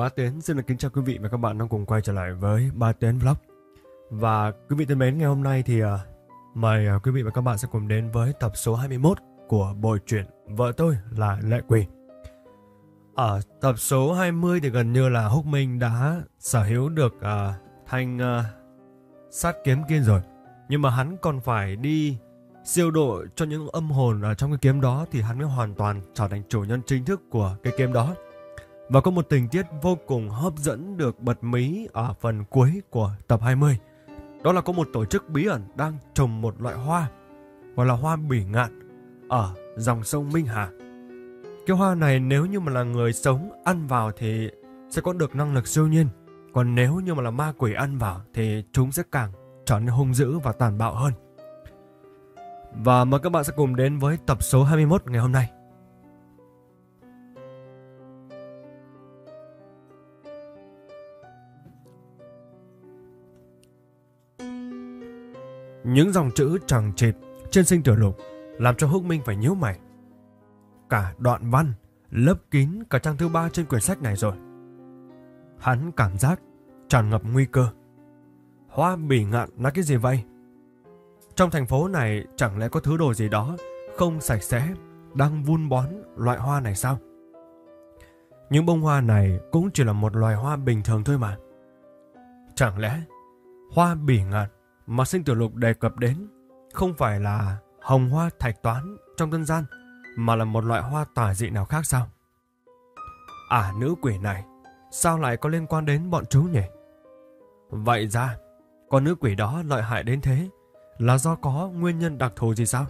Ba Tiến xin được kính chào quý vị và các bạn đang cùng quay trở lại với Ba Tiến Vlog. Và quý vị thân mến, ngày hôm nay thì uh, mời uh, quý vị và các bạn sẽ cùng đến với tập số 21 của bộ truyện Vợ tôi là Lệ Quỳ. Ở tập số 20 thì gần như là Húc Minh đã sở hữu được uh, thanh uh, sát kiếm kia rồi. Nhưng mà hắn còn phải đi siêu độ cho những âm hồn ở trong cái kiếm đó thì hắn mới hoàn toàn trở thành chủ nhân chính thức của cái kiếm đó. Và có một tình tiết vô cùng hấp dẫn được bật mí ở phần cuối của tập 20. Đó là có một tổ chức bí ẩn đang trồng một loại hoa, gọi là hoa bỉ ngạn, ở dòng sông Minh Hà. Cái hoa này nếu như mà là người sống ăn vào thì sẽ có được năng lực siêu nhiên. Còn nếu như mà là ma quỷ ăn vào thì chúng sẽ càng trở nên hung dữ và tàn bạo hơn. Và mời các bạn sẽ cùng đến với tập số 21 ngày hôm nay. Những dòng chữ chẳng chịt trên sinh tử lục làm cho Húc Minh phải nhíu mày. Cả đoạn văn lấp kín cả trang thứ ba trên quyển sách này rồi. Hắn cảm giác tràn ngập nguy cơ. Hoa bỉ ngạn là cái gì vậy? Trong thành phố này chẳng lẽ có thứ đồ gì đó không sạch sẽ, đang vun bón loại hoa này sao? Những bông hoa này cũng chỉ là một loài hoa bình thường thôi mà. Chẳng lẽ hoa bỉ ngạn mà sinh tử lục đề cập đến không phải là hồng hoa thạch toán trong dân gian mà là một loại hoa tà dị nào khác sao? À nữ quỷ này sao lại có liên quan đến bọn chú nhỉ? Vậy ra con nữ quỷ đó lợi hại đến thế là do có nguyên nhân đặc thù gì sao?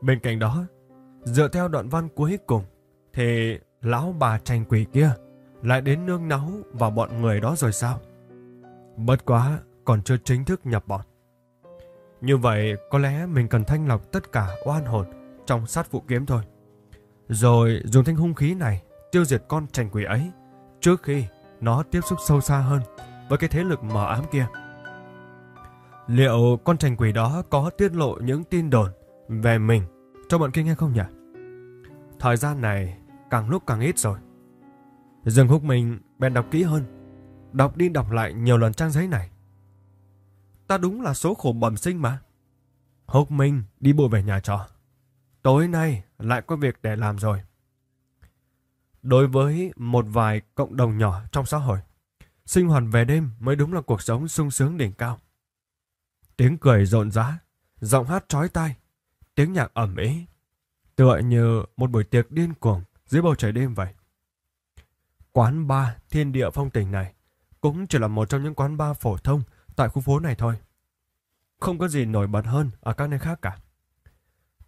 Bên cạnh đó, dựa theo đoạn văn cuối cùng, thì lão bà tranh quỷ kia lại đến nương náu vào bọn người đó rồi sao? Bất quá, còn chưa chính thức nhập bọn. Như vậy, có lẽ mình cần thanh lọc tất cả oan hồn trong sát vụ kiếm thôi. Rồi dùng thanh hung khí này tiêu diệt con trành quỷ ấy trước khi nó tiếp xúc sâu xa hơn với cái thế lực mờ ám kia. Liệu con trành quỷ đó có tiết lộ những tin đồn về mình cho bọn kia nghe không nhỉ? Thời gian này càng lúc càng ít rồi. Dương Húc mình bèn đọc kỹ hơn. Đọc đi đọc lại nhiều lần trang giấy này. Ta đúng là số khổ bẩm sinh mà. Húc Minh đi bộ về nhà trọ. Tối nay lại có việc để làm rồi. Đối với một vài cộng đồng nhỏ trong xã hội, sinh hoạt về đêm mới đúng là cuộc sống sung sướng đỉnh cao. Tiếng cười rộn rã, giọng hát trói tai, tiếng nhạc ẩm ý, tựa như một buổi tiệc điên cuồng dưới bầu trời đêm vậy. Quán bar thiên địa phong tình này cũng chỉ là một trong những quán bar phổ thông tại khu phố này thôi. Không có gì nổi bật hơn ở các nơi khác cả.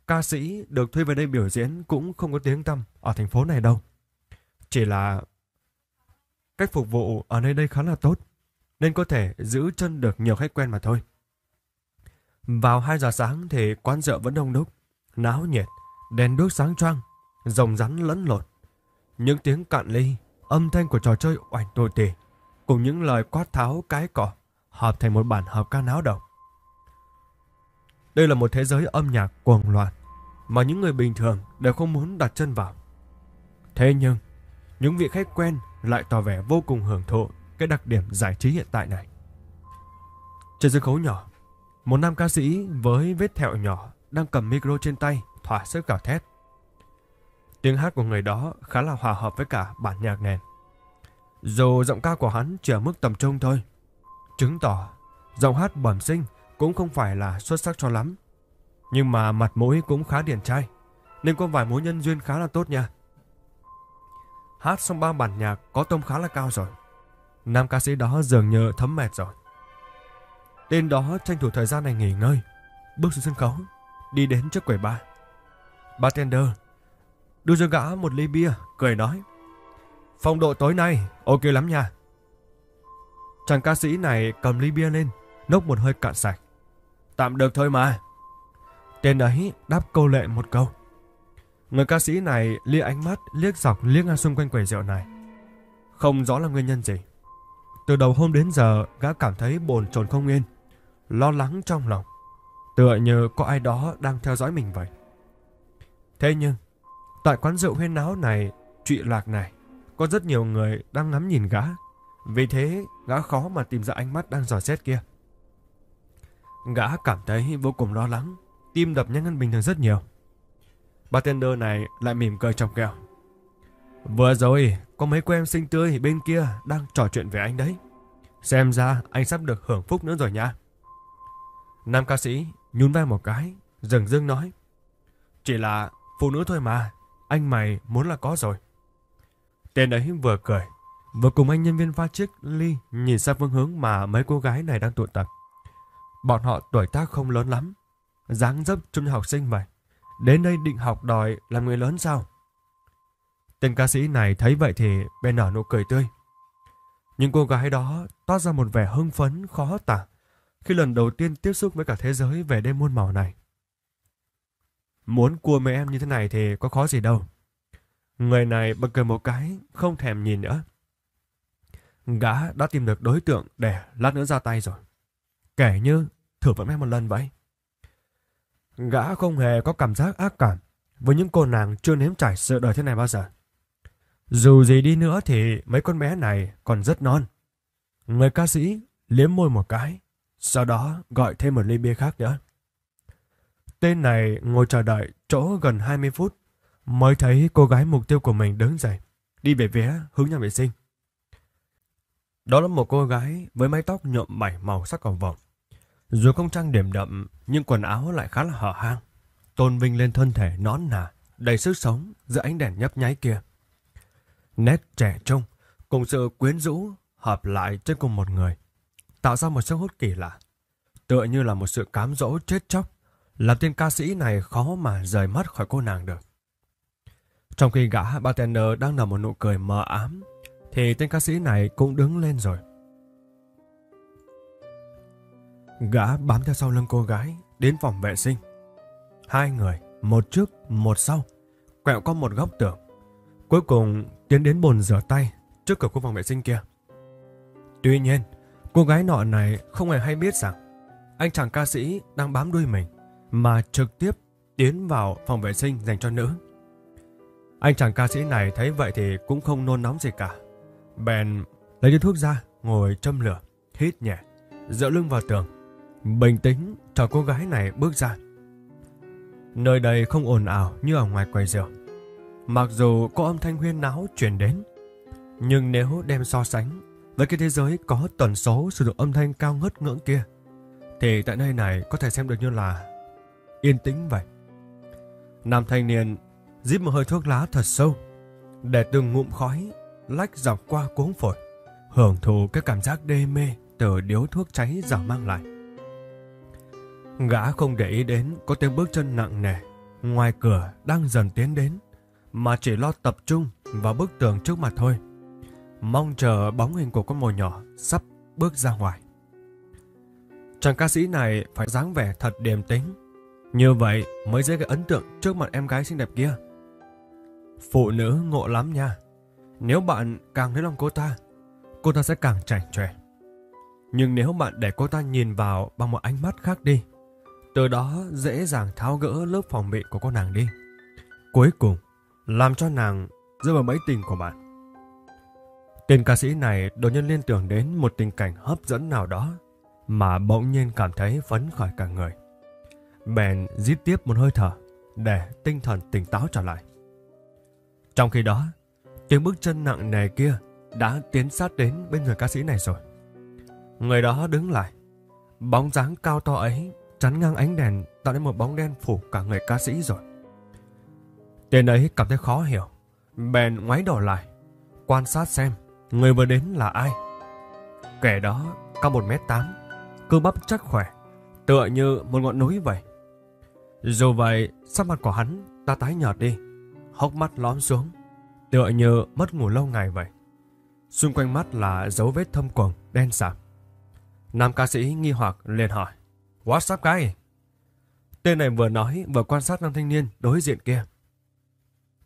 Ca sĩ được thuê về đây biểu diễn cũng không có tiếng tăm ở thành phố này đâu. Chỉ là cách phục vụ ở nơi đây khá là tốt, nên có thể giữ chân được nhiều khách quen mà thôi. Vào 2 giờ sáng thì quán rượu vẫn đông đúc, náo nhiệt, đèn đuốc sáng choang, rồng rắn lẫn lộn. Những tiếng cạn ly, âm thanh của trò chơi oảnh tồi tỉ, cùng những lời quát tháo cái cỏ, hợp thành một bản hợp ca náo động. Đây là một thế giới âm nhạc cuồng loạn, mà những người bình thường đều không muốn đặt chân vào. Thế nhưng, những vị khách quen lại tỏ vẻ vô cùng hưởng thụ cái đặc điểm giải trí hiện tại này. Trên sân khấu nhỏ, một nam ca sĩ với vết thẹo nhỏ đang cầm micro trên tay, thỏa sức gào thét. Tiếng hát của người đó khá là hòa hợp với cả bản nhạc nền. Dù giọng ca của hắn chỉ ở mức tầm trung thôi, chứng tỏ giọng hát bẩm sinh cũng không phải là xuất sắc cho lắm. Nhưng mà mặt mũi cũng khá điển trai, nên có vài mối nhân duyên khá là tốt nha. Hát xong ba bản nhạc có tông khá là cao rồi. Nam ca sĩ đó dường như thấm mệt rồi. Tên đó tranh thủ thời gian này nghỉ ngơi, bước xuống sân khấu, đi đến trước quầy bar. Bartender đưa cho gã một ly bia, cười nói. Phong độ tối nay, ok lắm nha. Chàng ca sĩ này cầm ly bia lên, nốc một hơi cạn sạch. Tạm được thôi mà. Tên ấy đáp câu lệ một câu. Người ca sĩ này lia ánh mắt liếc dọc liếc ngang xung quanh quầy rượu này. Không rõ là nguyên nhân gì. Từ đầu hôm đến giờ, gã cảm thấy bồn chồn không yên lo lắng trong lòng, tựa như có ai đó đang theo dõi mình vậy. Thế nhưng, tại quán rượu huyên náo này, trụy lạc này, có rất nhiều người đang ngắm nhìn gã. Vì thế, gã khó mà tìm ra ánh mắt đang dò xét kia. Gã cảm thấy vô cùng lo lắng, tim đập nhanh hơn bình thường rất nhiều. Bartender này lại mỉm cười trong kẹo. Vừa rồi, có mấy cô em xinh tươi bên kia đang trò chuyện về anh đấy. Xem ra anh sắp được hưởng phúc nữa rồi nha. Nam ca sĩ nhún vai một cái, dừng dưng nói. Chỉ là phụ nữ thôi mà, anh mày muốn là có rồi. Tên ấy vừa cười, vừa cùng anh nhân viên pha chiếc ly nhìn sang phương hướng mà mấy cô gái này đang tụ tập. Bọn họ tuổi tác không lớn lắm, dáng dấp trung học sinh vậy. Đến đây định học đòi làm người lớn sao? Tên ca sĩ này thấy vậy thì bên nở nụ cười tươi. Nhưng cô gái đó toát ra một vẻ hưng phấn khó tả khi lần đầu tiên tiếp xúc với cả thế giới về đêm muôn màu này. Muốn cua mấy em như thế này thì có khó gì đâu. Người này bật cười một cái, không thèm nhìn nữa. Gã đã tìm được đối tượng để lát nữa ra tay rồi. Kể như thử với em một lần vậy. Gã không hề có cảm giác ác cảm với những cô nàng chưa nếm trải sự đời thế này bao giờ. Dù gì đi nữa thì mấy con bé này còn rất non. Người ca sĩ liếm môi một cái, sau đó gọi thêm một ly bia khác nữa. Tên này ngồi chờ đợi chỗ gần 20 phút mới thấy cô gái mục tiêu của mình đứng dậy, đi về phía hướng nhà vệ sinh. Đó là một cô gái với mái tóc nhuộm bảy màu sắc cầu vồng. Dù không trang điểm đậm, nhưng quần áo lại khá là hở hang. Tôn vinh lên thân thể nón nà, đầy sức sống giữa ánh đèn nhấp nháy kia. Nét trẻ trung, cùng sự quyến rũ hợp lại trên cùng một người, tạo ra một sức hút kỳ lạ. Tựa như là một sự cám dỗ chết chóc, làm tên ca sĩ này khó mà rời mắt khỏi cô nàng được. Trong khi gã bartender đang nở một nụ cười mờ ám, thì tên ca sĩ này cũng đứng lên rồi. Gã bám theo sau lưng cô gái đến phòng vệ sinh. Hai người, một trước, một sau, quẹo qua một góc tường. Cuối cùng tiến đến bồn rửa tay trước cửa khu phòng vệ sinh kia. Tuy nhiên, cô gái nọ này không hề hay biết rằng anh chàng ca sĩ đang bám đuôi mình mà trực tiếp tiến vào phòng vệ sinh dành cho nữ. Anh chàng ca sĩ này thấy vậy thì cũng không nôn nóng gì cả. Bèn lấy điếu thuốc ra, ngồi châm lửa, hít nhẹ, dựa lưng vào tường. Bình tĩnh chờ cô gái này bước ra. Nơi đây không ồn ào như ở ngoài quầy rượu. Mặc dù có âm thanh huyên náo truyền đến, nhưng nếu đem so sánh với cái thế giới có tần số sử dụng âm thanh cao ngất ngưỡng kia, thì tại nơi này có thể xem được như là yên tĩnh vậy. Nam thanh niên díp một hơi thuốc lá thật sâu, để từng ngụm khói lách dọc qua cuống phổi, hưởng thụ cái cảm giác đê mê từ điếu thuốc cháy dạo mang lại. Gã không để ý đến có tiếng bước chân nặng nề ngoài cửa đang dần tiến đến, mà chỉ lo tập trung vào bức tường trước mặt thôi. Mong chờ bóng hình của con mồi nhỏ sắp bước ra ngoài. Chàng ca sĩ này phải dáng vẻ thật điềm tĩnh. Như vậy mới dễ gây ấn tượng trước mặt em gái xinh đẹp kia. Phụ nữ ngộ lắm nha. Nếu bạn càng lấy lòng cô ta, cô ta sẽ càng chảnh chọe. Nhưng nếu bạn để cô ta nhìn vào bằng một ánh mắt khác đi, từ đó dễ dàng tháo gỡ lớp phòng bị của cô nàng đi. Cuối cùng, làm cho nàng rơi vào bẫy tình của bạn. Tên ca sĩ này đột nhiên liên tưởng đến một tình cảnh hấp dẫn nào đó mà bỗng nhiên cảm thấy phấn khởi cả người. Bèn rít tiếp một hơi thở để tinh thần tỉnh táo trở lại. Trong khi đó, tiếng bước chân nặng nề kia đã tiến sát đến bên người ca sĩ này rồi. Người đó đứng lại. Bóng dáng cao to ấy chắn ngang ánh đèn tạo nên một bóng đen phủ cả người ca sĩ rồi. Tên ấy cảm thấy khó hiểu. Bèn ngoái đầu lại, quan sát xem người vừa đến là ai. Kẻ đó cao 1m8, cơ bắp chắc khỏe, tựa như một ngọn núi vậy. Dù vậy, sắc mặt của hắn ta tái nhợt đi, hốc mắt lõm xuống, tựa như mất ngủ lâu ngày vậy. Xung quanh mắt là dấu vết thâm quầng, đen sạm. Nam ca sĩ nghi hoặc liền hỏi. What's up guy? Tên này vừa nói vừa quan sát nam thanh niên đối diện kia.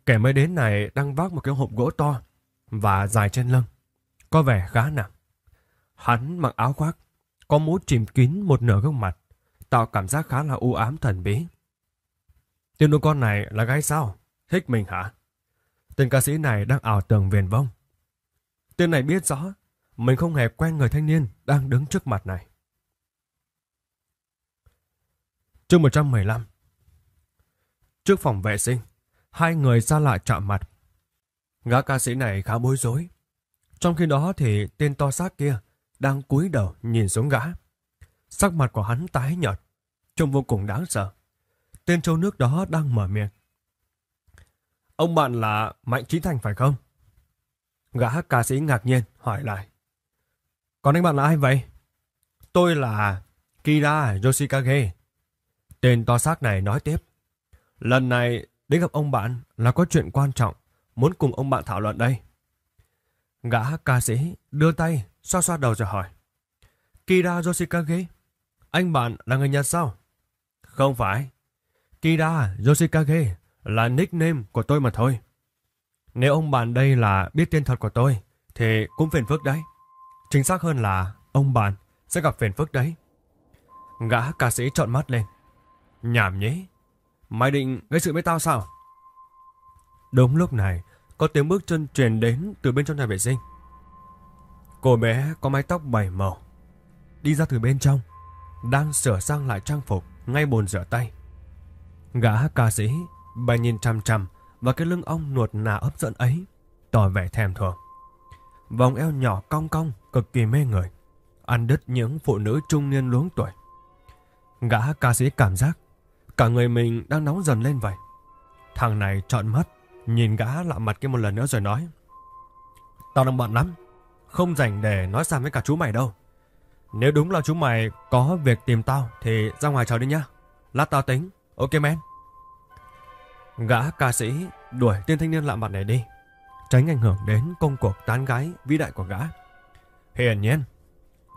Kẻ mới đến này đang vác một cái hộp gỗ to và dài trên lưng. Có vẻ khá nặng. Hắn mặc áo khoác, có mũ chìm kín một nửa gương mặt, tạo cảm giác khá là u ám thần bí. Tên đứa con này là gái sao? Thích mình hả? Tên ca sĩ này đang ảo tưởng viền vông, Tên này biết rõ, mình không hề quen người thanh niên đang đứng trước mặt này. Chương 115 Trước phòng vệ sinh, hai người ra lại chạm mặt. Gã ca sĩ này khá bối rối. Trong khi đó thì tên to xác kia đang cúi đầu nhìn xuống gã. Sắc mặt của hắn tái nhợt, trông vô cùng đáng sợ. Tên châu nước đó đang mở miệng. Ông bạn là Mạnh Trí Thành phải không? Gã ca sĩ ngạc nhiên hỏi lại. Còn anh bạn là ai vậy? Tôi là Kira Yoshikage. Tên to xác này nói tiếp. Lần này đến gặp ông bạn là có chuyện quan trọng, muốn cùng ông bạn thảo luận đây. Gã ca sĩ đưa tay xoa xoa đầu rồi hỏi. Kira Yoshikage, anh bạn là người Nhật sao? Không phải. Kira Yoshikage là nickname của tôi mà thôi. Nếu ông bạn đây là biết tên thật của tôi, thì cũng phiền phức đấy. Chính xác hơn là ông bạn sẽ gặp phiền phức đấy. Gã ca sĩ trọn mắt lên. Nhảm nhí. Mày định gây sự với tao sao? Đúng lúc này, có tiếng bước chân truyền đến từ bên trong nhà vệ sinh. Cô bé có mái tóc bảy màu. Đi ra từ bên trong, đang sửa sang lại trang phục ngay bồn rửa tay. Gã ca sĩ bà nhìn chằm chằm và cái lưng ong nuột nà hấp dẫn ấy, tỏ vẻ thèm thuồng. Vòng eo nhỏ cong cong, cực kỳ mê người, ăn đứt những phụ nữ trung niên luống tuổi. Gã ca sĩ cảm giác cả người mình đang nóng dần lên vậy. Thằng này trọn mắt, nhìn gã lạ mặt kia một lần nữa rồi nói. Tao đang bận lắm, không dành để nói xa với cả chú mày đâu. Nếu đúng là chú mày có việc tìm tao thì ra ngoài chờ đi nhá. Lát tao tính. Ok men. Gã ca sĩ đuổi tên thanh niên lạ mặt này đi, tránh ảnh hưởng đến công cuộc tán gái vĩ đại của gã. Hiển nhiên,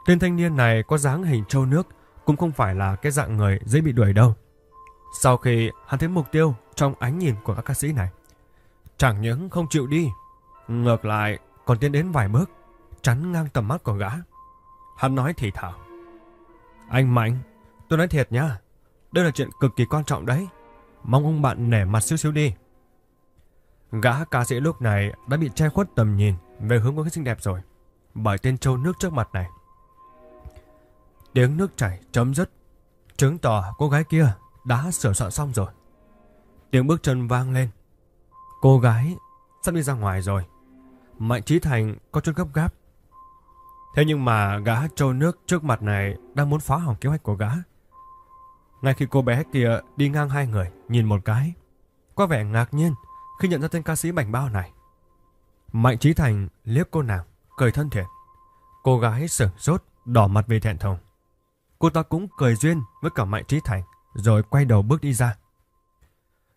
tên thanh niên này có dáng hình trâu nước cũng không phải là cái dạng người dễ bị đuổi đâu. Sau khi hắn thấy mục tiêu trong ánh nhìn của các ca sĩ này, chẳng những không chịu đi, ngược lại còn tiến đến vài bước, chắn ngang tầm mắt của gã. Hắn nói thì thảo. Anh Mạnh, tôi nói thiệt nha, đây là chuyện cực kỳ quan trọng đấy. Mong ông bạn nể mặt xíu xíu đi. Gã ca sĩ lúc này đã bị che khuất tầm nhìn về hướng của cái xinh đẹp rồi. Bởi tên trâu nước trước mặt này. Tiếng nước chảy chấm dứt. Chứng tỏ cô gái kia đã sửa soạn xong rồi. Tiếng bước chân vang lên. Cô gái sắp đi ra ngoài rồi. Mạnh Trí Thành có chút gấp gáp. Thế nhưng mà gã trâu nước trước mặt này đang muốn phá hỏng kế hoạch của gã. Ngay khi cô bé kia đi ngang hai người, nhìn một cái, có vẻ ngạc nhiên khi nhận ra tên ca sĩ bảnh bao này. Mạnh Trí Thành liếc cô nàng, cười thân thiện. Cô gái sửng sốt, đỏ mặt vì thẹn thùng. Cô ta cũng cười duyên với cả Mạnh Trí Thành, rồi quay đầu bước đi ra.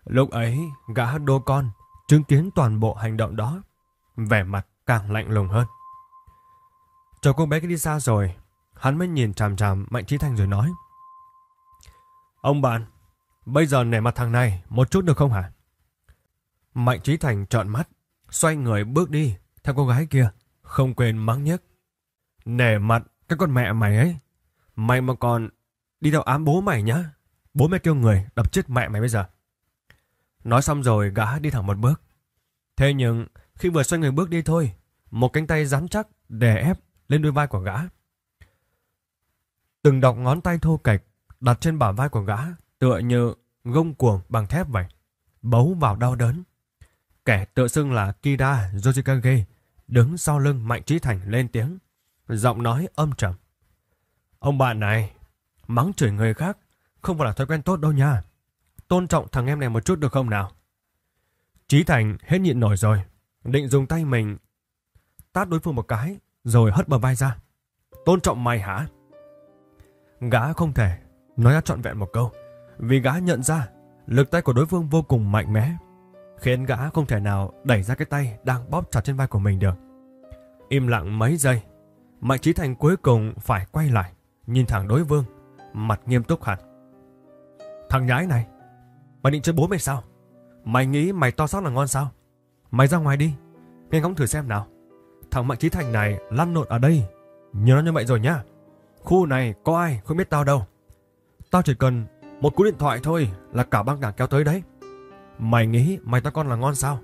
Lúc ấy, gã đô con chứng kiến toàn bộ hành động đó, vẻ mặt càng lạnh lùng hơn. Chờ cô bé đi xa rồi, hắn mới nhìn chằm chằm Mạnh Trí Thành rồi nói. Ông bạn, bây giờ nể mặt thằng này một chút được không hả? Mạnh Trí Thành trợn mắt, xoay người bước đi theo cô gái kia, không quên mắng nhất Nể mặt cái con mẹ mày ấy, mày mà còn đi theo ám bố mày nhá. Bố mẹ kêu người đập chết mẹ mày bây giờ. Nói xong rồi gã đi thẳng một bước. Thế nhưng khi vừa xoay người bước đi thôi, một cánh tay rắn chắc đè ép lên đôi vai của gã. Từng đọc ngón tay thô kệch đặt trên bả vai của gã, tựa như gông cuồng bằng thép vậy, bấu vào đau đớn. Kẻ tự xưng là Kira Yoshikage đứng sau lưng Mạnh Trí Thành lên tiếng, giọng nói âm trầm. Ông bạn này, mắng chửi người khác không phải là thói quen tốt đâu nha. Tôn trọng thằng em này một chút được không nào? Trí Thành hết nhịn nổi rồi, định dùng tay mình tát đối phương một cái, rồi hất bờ vai ra. Tôn trọng mày hả? Gã không thể nói ra trọn vẹn một câu, vì gã nhận ra lực tay của đối phương vô cùng mạnh mẽ, khiến gã không thể nào đẩy ra cái tay đang bóp chặt trên vai của mình được. Im lặng mấy giây, Mạnh Trí Thành cuối cùng phải quay lại, nhìn thẳng đối phương, mặt nghiêm túc hẳn. Thằng nhái này, mày định chơi bố mày sao? Mày nghĩ mày to xác là ngon sao? Mày ra ngoài đi, nghe ngóng thử xem nào. Thằng Mạnh Trí Thành này lăn lộn ở đây, nhớ nó như vậy rồi nhá. Khu này có ai không biết tao đâu. Tao chỉ cần một cú điện thoại thôi là cả băng đảng kéo tới đấy. Mày nghĩ mày tao con là ngon sao?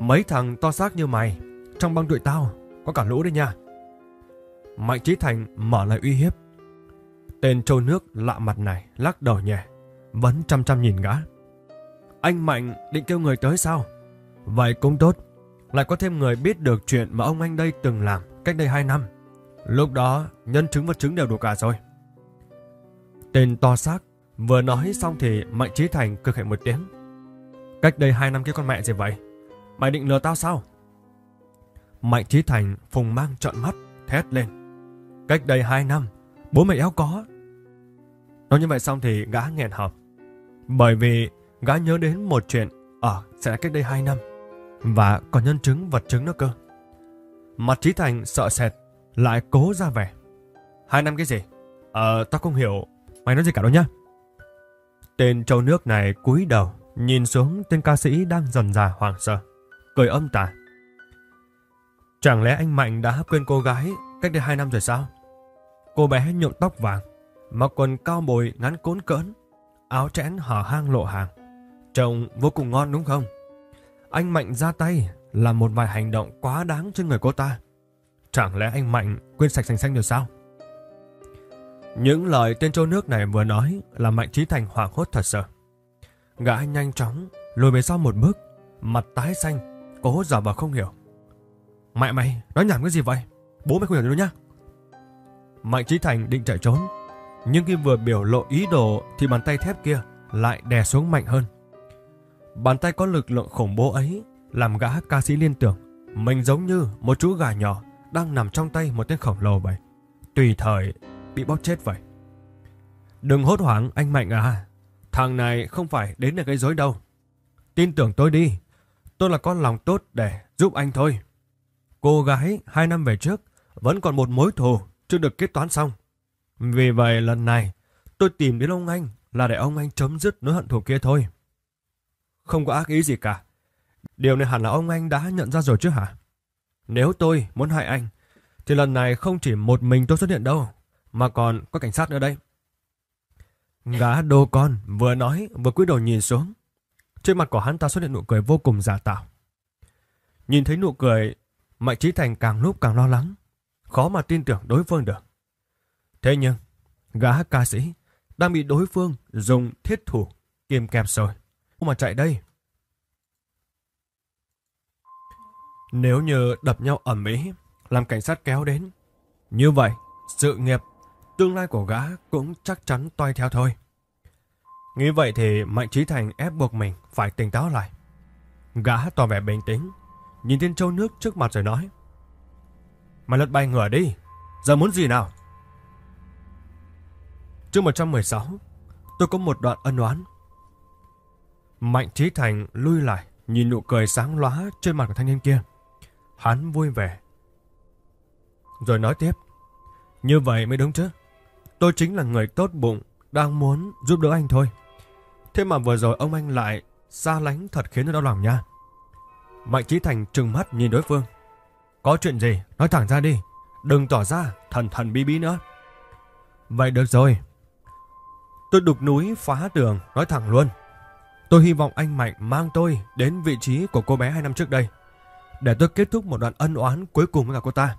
Mấy thằng to xác như mày, trong băng đội tao có cả lũ đấy nha. Mạnh Trí Thành mở lời uy hiếp. Tên trâu nước lạ mặt này lắc đầu nhẹ, vẫn chăm chăm nhìn gã. Anh Mạnh định kêu người tới sao? Vậy cũng tốt, lại có thêm người biết được chuyện mà ông anh đây từng làm cách đây 2 năm. Lúc đó, nhân chứng vật chứng đều đủ cả rồi. Tên to xác vừa nói xong thì Mạnh Trí Thành cực hạnh một tiếng. Cách đây hai năm cái con mẹ gì vậy? Mày định lừa tao sao? Mạnh Trí Thành phùng mang trợn mắt, thét lên. Cách đây hai năm, bố mày éo có. Nói như vậy xong thì gã nghẹn họng. Bởi vì gã nhớ đến một chuyện ở sẽ là cách đây hai năm. Và còn nhân chứng vật chứng nữa cơ. Mặt Trí Thành sợ sệt, lại cố ra vẻ. Hai năm cái gì? Ờ, tao không hiểu. Mày nói gì cả đâu nhá. Tên châu nước này cúi đầu, nhìn xuống tên ca sĩ đang dần già hoảng sợ. Cười âm tà. Chẳng lẽ anh Mạnh đã quên cô gái cách đây hai năm rồi sao? Cô bé nhuộm tóc vàng, mặc quần cao bồi ngắn cốn cỡn, áo chẽn hở hang lộ hàng. Trông vô cùng ngon đúng không? Anh Mạnh ra tay làm một vài hành động quá đáng trên người cô ta. Chẳng lẽ anh Mạnh quên sạch sành xanh rồi sao? Những lời tên trâu nước này vừa nói là Mạnh Trí Thành hoảng hốt thật sự. Gã nhanh chóng lùi về sau một bước, mặt tái xanh, cố giả vờ không hiểu. Mẹ mày, nói nhảm cái gì vậy? Bố mày không hiểu đâu nhá. Mạnh Trí Thành định chạy trốn, nhưng khi vừa biểu lộ ý đồ thì bàn tay thép kia lại đè xuống mạnh hơn. Bàn tay có lực lượng khủng bố ấy làm gã ca sĩ liên tưởng mình giống như một chú gà nhỏ đang nằm trong tay một tên khổng lồ vậy. Tùy thời bị bóp chết vậy. Đừng hốt hoảng anh Mạnh à. Thằng này không phải đến để gây rối đâu. Tin tưởng tôi đi. Tôi là con lòng tốt để giúp anh thôi. Cô gái hai năm về trước vẫn còn một mối thù chưa được kết toán xong. Vì vậy lần này tôi tìm đến ông anh là để ông anh chấm dứt nỗi hận thù kia thôi. Không có ác ý gì cả. Điều này hẳn là ông anh đã nhận ra rồi chứ hả? Nếu tôi muốn hại anh, thì lần này không chỉ một mình tôi xuất hiện đâu, mà còn có cảnh sát nữa đây. Gã đồ con vừa nói vừa cúi đầu nhìn xuống. Trên mặt của hắn ta xuất hiện nụ cười vô cùng giả tạo. Nhìn thấy nụ cười, Mạnh Trí Thành càng lúc càng lo lắng, khó mà tin tưởng đối phương được. Thế nhưng, gã ca sĩ đang bị đối phương dùng thiết thủ kiềm kẹp rồi. Mà chạy đây. Nếu như đập nhau ẩm mỹ, làm cảnh sát kéo đến. Như vậy, sự nghiệp, tương lai của gã cũng chắc chắn toi theo thôi. Nghĩ vậy thì Mạnh Trí Thành ép buộc mình phải tỉnh táo lại. Gã tỏ vẻ bình tĩnh, nhìn thiên châu nước trước mặt rồi nói. Mày lật bay ngửa đi, giờ muốn gì nào? Chương 116, tôi có một đoạn ân oán. Mạnh Trí Thành lui lại, nhìn nụ cười sáng lóa trên mặt của thanh niên kia. Hắn vui vẻ. Rồi nói tiếp. Như vậy mới đúng chứ. Tôi chính là người tốt bụng, đang muốn giúp đỡ anh thôi. Thế mà vừa rồi ông anh lại xa lánh thật khiến tôi đau lòng nha. Mạnh chí Thành trừng mắt nhìn đối phương. Có chuyện gì, nói thẳng ra đi. Đừng tỏ ra thần thần bí bí nữa. Vậy được rồi. Tôi đục núi phá tường, nói thẳng luôn. Tôi hy vọng anh Mạnh mang tôi đến vị trí của cô bé hai năm trước đây để tôi kết thúc một đoạn ân oán cuối cùng với cả cô ta.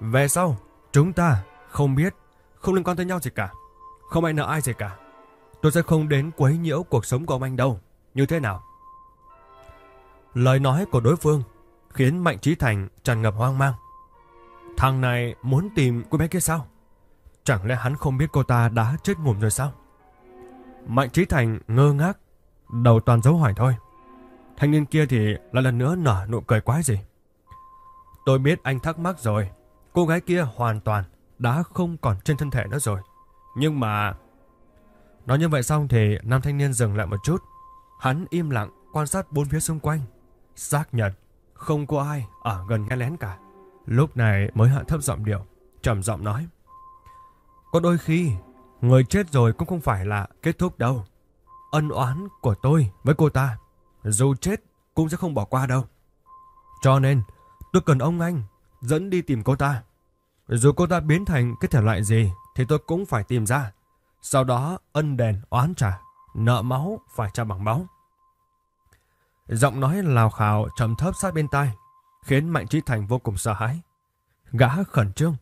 Về sau, chúng ta không biết, không liên quan tới nhau gì cả. Không ai nợ ai gì cả. Tôi sẽ không đến quấy nhiễu cuộc sống của ông anh đâu. Như thế nào? Lời nói của đối phương khiến Mạnh Trí Thành tràn ngập hoang mang. Thằng này muốn tìm cô bé kia sao? Chẳng lẽ hắn không biết cô ta đã chết ngủm rồi sao? Mạnh Trí Thành ngơ ngác, đầu toàn dấu hỏi thôi. Thanh niên kia thì lại lần nữa nở nụ cười quái gì. Tôi biết anh thắc mắc rồi. Cô gái kia hoàn toàn đã không còn trên thân thể nữa rồi. Nhưng mà... Nói như vậy xong thì nam thanh niên dừng lại một chút. Hắn im lặng quan sát bốn phía xung quanh. Xác nhận không có ai ở gần nghe lén cả. Lúc này mới hạ thấp giọng điệu, trầm giọng nói. Có đôi khi, người chết rồi cũng không phải là kết thúc đâu. Ân oán của tôi với cô ta dù chết cũng sẽ không bỏ qua đâu. Cho nên, tôi cần ông anh dẫn đi tìm cô ta. Dù cô ta biến thành cái thể loại gì thì tôi cũng phải tìm ra. Sau đó ân đền oán trả, nợ máu phải trả bằng máu. Giọng nói lào khào trầm thấp sát bên tai, khiến Mạnh Trí Thành vô cùng sợ hãi. Gã khẩn trương,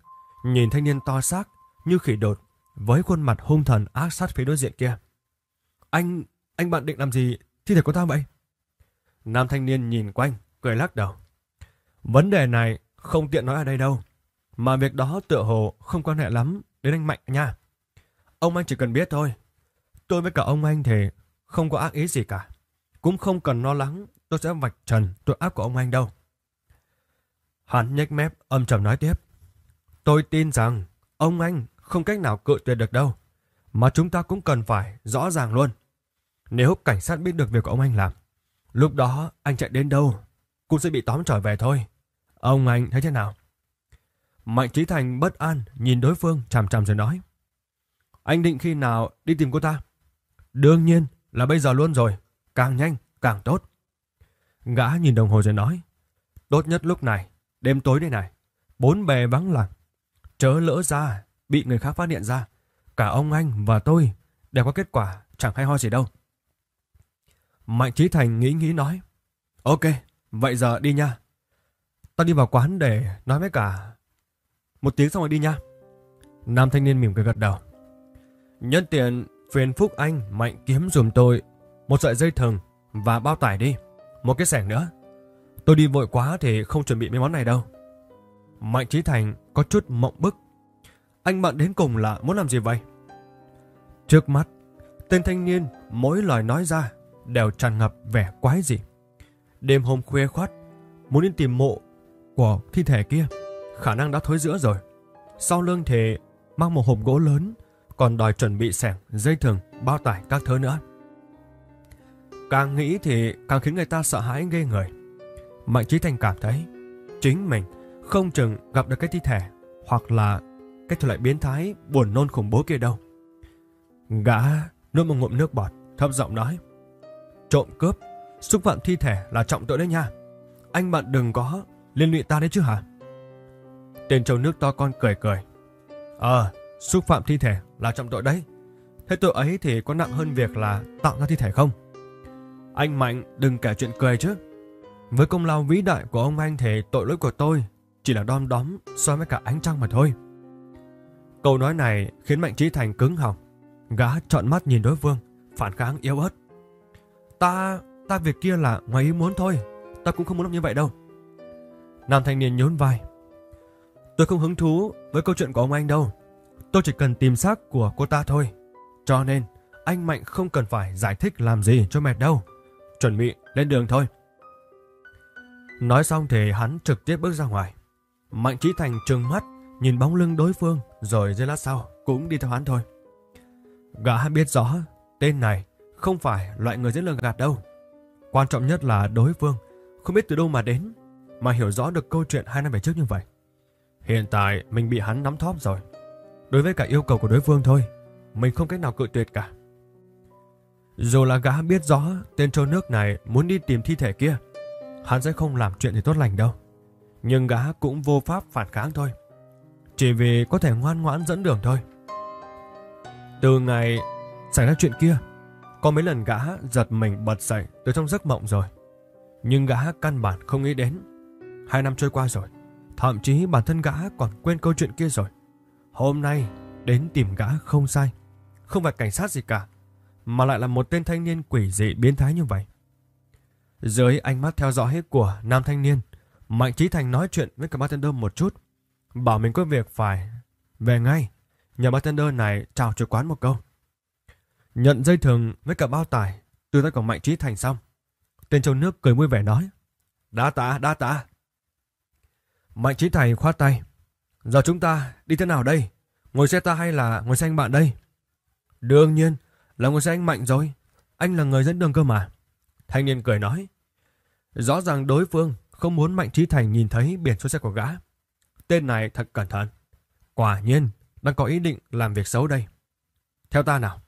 nhìn thanh niên to xác như khỉ đột với khuôn mặt hung thần ác sát phía đối diện kia. Anh, anh bạn định làm gì thi thể của ta vậy? Nam thanh niên nhìn quanh, cười lắc đầu. Vấn đề này không tiện nói ở đây đâu. Mà việc đó tựa hồ không quan hệ lắm đến anh Mạnh nha. Ông anh chỉ cần biết thôi. Tôi với cả ông anh thì không có ác ý gì cả. Cũng không cần lo lắng tôi sẽ vạch trần tội ác của ông anh đâu. Hắn nhếch mép âm trầm nói tiếp. Tôi tin rằng ông anh không cách nào cự tuyệt được đâu. Mà chúng ta cũng cần phải rõ ràng luôn. Nếu cảnh sát biết được việc của ông anh làm, lúc đó anh chạy đến đâu cũng sẽ bị tóm trở về thôi. Ông anh thấy thế nào? Mạnh Trí Thành bất an nhìn đối phương chằm chằm rồi nói. Anh định khi nào đi tìm cô ta? Đương nhiên là bây giờ luôn rồi. Càng nhanh, càng tốt. Gã nhìn đồng hồ rồi nói. Tốt nhất lúc này, đêm tối đây này. Bốn bề vắng lặng. Chớ lỡ ra, bị người khác phát hiện ra. Cả ông anh và tôi đều có kết quả chẳng hay ho gì đâu. Mạnh Trí Thành nghĩ nghĩ nói. Ok, vậy giờ đi nha. Tao đi vào quán để nói với cả một tiếng xong rồi đi nha. Nam thanh niên mỉm cười gật đầu. Nhân tiện phiền phúc anh mạnh kiếm dùm tôi một sợi dây thừng và bao tải đi. Một cái sẻng nữa. Tôi đi vội quá thì không chuẩn bị mấy món này đâu. Mạnh Trí Thành có chút mộng bức. Anh bạn đến cùng là muốn làm gì vậy? Trước mắt, tên thanh niên mỗi lời nói ra đều tràn ngập vẻ quái dị. Đêm hôm khuya khoát, muốn đi tìm mộ của thi thể kia khả năng đã thối giữa rồi. Sau lưng thì mang một hộp gỗ lớn, còn đòi chuẩn bị sẻng, dây thừng, bao tải các thứ nữa. Càng nghĩ thì càng khiến người ta sợ hãi ghê người. Mạnh Trí Thành cảm thấy chính mình không chừng gặp được cái thi thể hoặc là cái thể loại biến thái buồn nôn khủng bố kia đâu. Gã nuốt một ngụm nước bọt, thấp giọng nói. Trộm cướp, xúc phạm thi thể là trọng tội đấy nha. Anh bạn đừng có liên lụy ta đấy chứ hả? Tên trâu nước to con cười cười. Ờ, xúc phạm thi thể là trọng tội đấy. Thế tội ấy thì có nặng hơn việc là tạo ra thi thể không? Anh Mạnh đừng kể chuyện cười chứ. Với công lao vĩ đại của ông anh thì tội lỗi của tôi chỉ là đom đóm so với cả ánh trăng mà thôi. Câu nói này khiến Mạnh Trí Thành cứng họng. Gã trọn mắt nhìn đối phương, phản kháng yếu ớt. Ta, ta việc kia là ngoài ý muốn thôi. Ta cũng không muốn làm như vậy đâu. Nam thanh niên nhún vai. Tôi không hứng thú với câu chuyện của ông anh đâu. Tôi chỉ cần tìm xác của cô ta thôi. Cho nên, anh Mạnh không cần phải giải thích làm gì cho mệt đâu. Chuẩn bị lên đường thôi. Nói xong thì hắn trực tiếp bước ra ngoài. Mạnh Trí Thành trừng mắt, nhìn bóng lưng đối phương, rồi giây lát sau cũng đi theo hắn thôi. Gã biết rõ, tên này không phải loại người dễ lừa gạt đâu. Quan trọng nhất là đối phương không biết từ đâu mà đến, mà hiểu rõ được câu chuyện hai năm về trước như vậy. Hiện tại mình bị hắn nắm thóp rồi. Đối với cả yêu cầu của đối phương thôi, mình không cách nào cự tuyệt cả. Dù là gã biết rõ tên trâu nước này muốn đi tìm thi thể kia, hắn sẽ không làm chuyện gì tốt lành đâu. Nhưng gã cũng vô pháp phản kháng thôi. Chỉ vì có thể ngoan ngoãn dẫn đường thôi. Từ ngày xảy ra chuyện kia, có mấy lần gã giật mình bật dậy từ trong giấc mộng rồi. Nhưng gã căn bản không nghĩ đến. Hai năm trôi qua rồi, Thậm chí bản thân gã còn quên câu chuyện kia rồi. Hôm nay đến tìm gã không sai. Không phải cảnh sát gì cả. Mà lại là một tên thanh niên quỷ dị biến thái như vậy. Dưới ánh mắt theo dõi của nam thanh niên, Mạnh Trí Thành nói chuyện với cả bartender một chút. Bảo mình có việc phải về ngay. Nhờ bartender này chào chủ quán một câu. Nhận dây thừng với cả bao tải từ tay của Mạnh Trí Thành xong. Tên châu nước cười vui vẻ nói. Đa tạ, đa tạ. Mạnh trí thành khoát tay. Giờ chúng ta đi thế nào đây? Ngồi xe ta hay là ngồi xe anh bạn đây? Đương nhiên là ngồi xe anh Mạnh rồi. Anh là người dẫn đường cơ mà. Thanh niên cười nói. Rõ ràng đối phương không muốn Mạnh Trí Thành nhìn thấy biển số xe của gã. Tên này thật cẩn thận. Quả nhiên, đang có ý định làm việc xấu đây. Theo ta nào.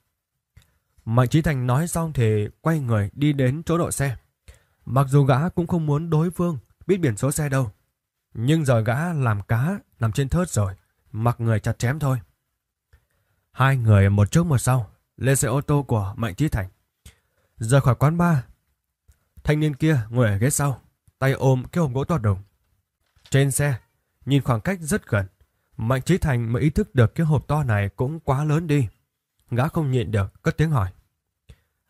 Mạnh Trí Thành nói xong thì quay người đi đến chỗ đậu xe. Mặc dù gã cũng không muốn đối phương biết biển số xe đâu. Nhưng giờ gã làm cá nằm trên thớt rồi, mặc người chặt chém thôi. Hai người một trước một sau, lên xe ô tô của Mạnh Trí Thành. Rời khỏi quán bar, thanh niên kia ngồi ở ghế sau, tay ôm cái hộp gỗ to đùng. Trên xe, Nhìn khoảng cách rất gần, Mạnh Trí Thành mới ý thức được cái hộp to này cũng quá lớn đi. Gã không nhịn được, cất tiếng hỏi.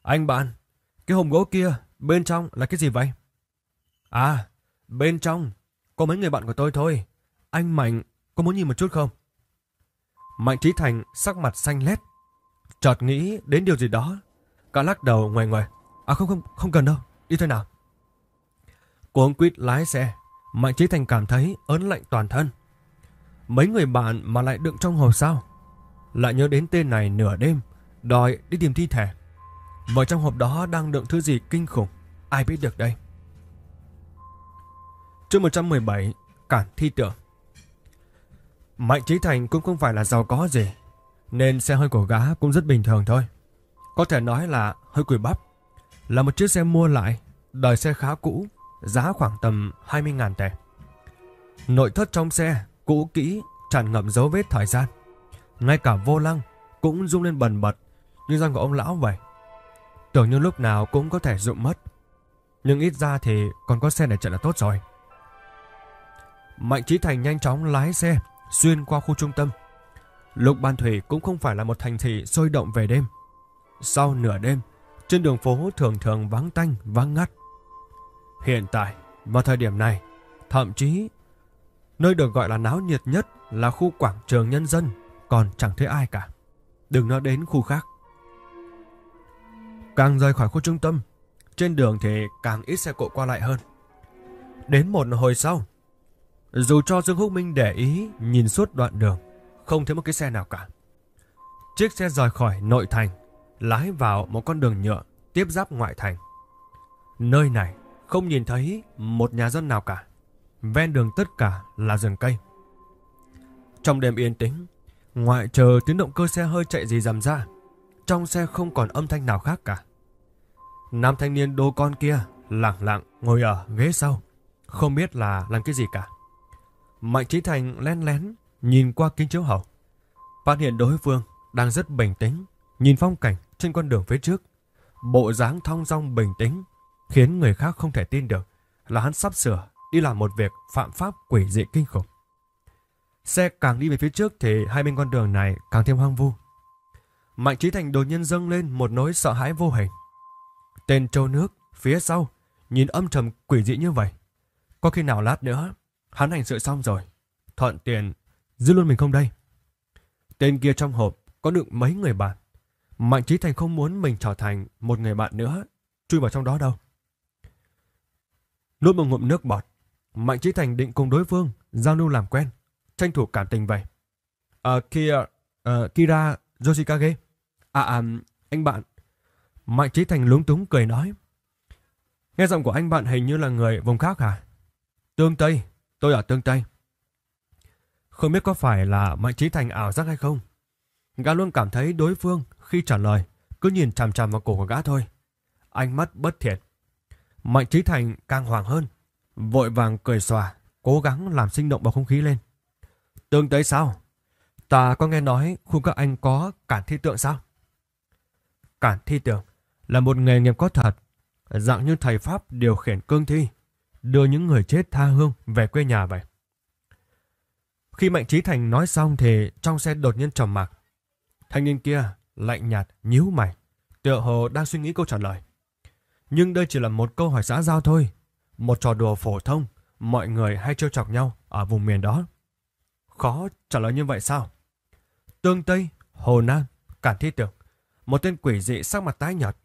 Anh bạn, cái hộp gỗ kia, bên trong là cái gì vậy? À, bên trong, có mấy người bạn của tôi thôi. Anh Mạnh, có muốn nhìn một chút không? Mạnh Trí Thành sắc mặt xanh lét. Chợt nghĩ đến điều gì đó. Cả lắc đầu ngoài ngoài. À không không, không cần đâu. Đi thôi nào. Cuống quýt lái xe. Mạnh Trí Thành cảm thấy ớn lạnh toàn thân. Mấy người bạn mà lại đựng trong hồ sao? Lại nhớ đến tên này nửa đêm, đòi đi tìm thi thể. Vào trong hộp đó đang đựng thứ gì kinh khủng, ai biết được đây? Chương 117, Cản thi tượng Mạnh Trí Thành cũng không phải là giàu có gì, nên xe hơi của gã cũng rất bình thường thôi. Có thể nói là hơi quỷ bắp. Là một chiếc xe mua lại, đời xe khá cũ, giá khoảng tầm 20.000 tệ. Nội thất trong xe, cũ kỹ, tràn ngập dấu vết thời gian. Ngay cả vô lăng cũng rung lên bần bật như răng của ông lão vậy. Tưởng như lúc nào cũng có thể rụng mất. Nhưng ít ra thì còn có xe để chạy là tốt rồi. Mạnh Trí Thành nhanh chóng lái xe xuyên qua khu trung tâm. Lục Ban Thủy cũng không phải là một thành thị sôi động về đêm. Sau nửa đêm, trên đường phố thường thường vắng tanh, vắng ngắt. Hiện tại, vào thời điểm này, thậm chí nơi được gọi là náo nhiệt nhất là khu quảng trường nhân dân, còn chẳng thấy ai cả. Đừng nói đến khu khác. Càng rời khỏi khu trung tâm, trên đường thì càng ít xe cộ qua lại hơn. Đến một hồi sau, dù cho Dương Húc Minh để ý nhìn suốt đoạn đường, không thấy một cái xe nào cả. Chiếc xe rời khỏi nội thành, lái vào một con đường nhựa tiếp giáp ngoại thành. Nơi này không nhìn thấy một nhà dân nào cả. Ven đường tất cả là rừng cây. Trong đêm yên tĩnh, ngoại trừ tiếng động cơ xe hơi chạy gì dầm ra, trong xe không còn âm thanh nào khác cả. Nam thanh niên đô con kia lặng lặng ngồi ở ghế sau, không biết là làm cái gì cả. Mạnh Trí Thành lén lén nhìn qua kính chiếu hậu. Phát hiện đối phương đang rất bình tĩnh, nhìn phong cảnh trên con đường phía trước. Bộ dáng thong dong bình tĩnh khiến người khác không thể tin được là hắn sắp sửa đi làm một việc phạm pháp quỷ dị kinh khủng. Xe càng đi về phía trước thì hai bên con đường này càng thêm hoang vu. Mạnh Trí Thành đột nhiên dâng lên một nỗi sợ hãi vô hình. Tên trâu nước phía sau nhìn âm trầm quỷ dị như vậy. Có khi nào lát nữa hắn hành sự xong rồi. Thuận tiền giữ luôn mình không đây? Tên kia trong hộp có đựng mấy người bạn. Mạnh Trí Thành không muốn mình trở thành một người bạn nữa chui vào trong đó đâu. Nuốt một ngụm nước bọt, Mạnh Trí Thành định cùng đối phương giao lưu làm quen, tranh thủ cảm tình vậy. À, kia, uh, Kira Yoshikage. À, à, anh bạn. Mạnh Trí Thành lúng túng cười nói. Nghe giọng của anh bạn hình như là người vùng khác hả? Tương Tây, tôi ở Tương Tây. Không biết có phải là Mạnh Trí Thành ảo giác hay không? Gã luôn cảm thấy đối phương khi trả lời cứ nhìn chằm chằm vào cổ của gã thôi. Ánh mắt bất thiện. Mạnh Trí Thành càng hoàng hơn. Vội vàng cười xòa, cố gắng làm sinh động bầu không khí lên. Tương Tây sao? Ta có nghe nói khu các anh có cản thi tượng sao? Cản thi tượng là một nghề nghiệp có thật, dạng như thầy Pháp điều khiển cương thi, đưa những người chết tha hương về quê nhà vậy. Khi Mạnh Trí Thành nói xong thì trong xe đột nhiên trầm mặc. Thanh niên kia lạnh nhạt nhíu mày, tựa hồ đang suy nghĩ câu trả lời. Nhưng đây chỉ là một câu hỏi xã giao thôi, một trò đùa phổ thông, mọi người hay trêu chọc nhau ở vùng miền đó. Khó trả lời như vậy sao? Tương Tây, Hồ Nam, Cản Thi Tưởng, một tên quỷ dị sắc mặt tái nhợt,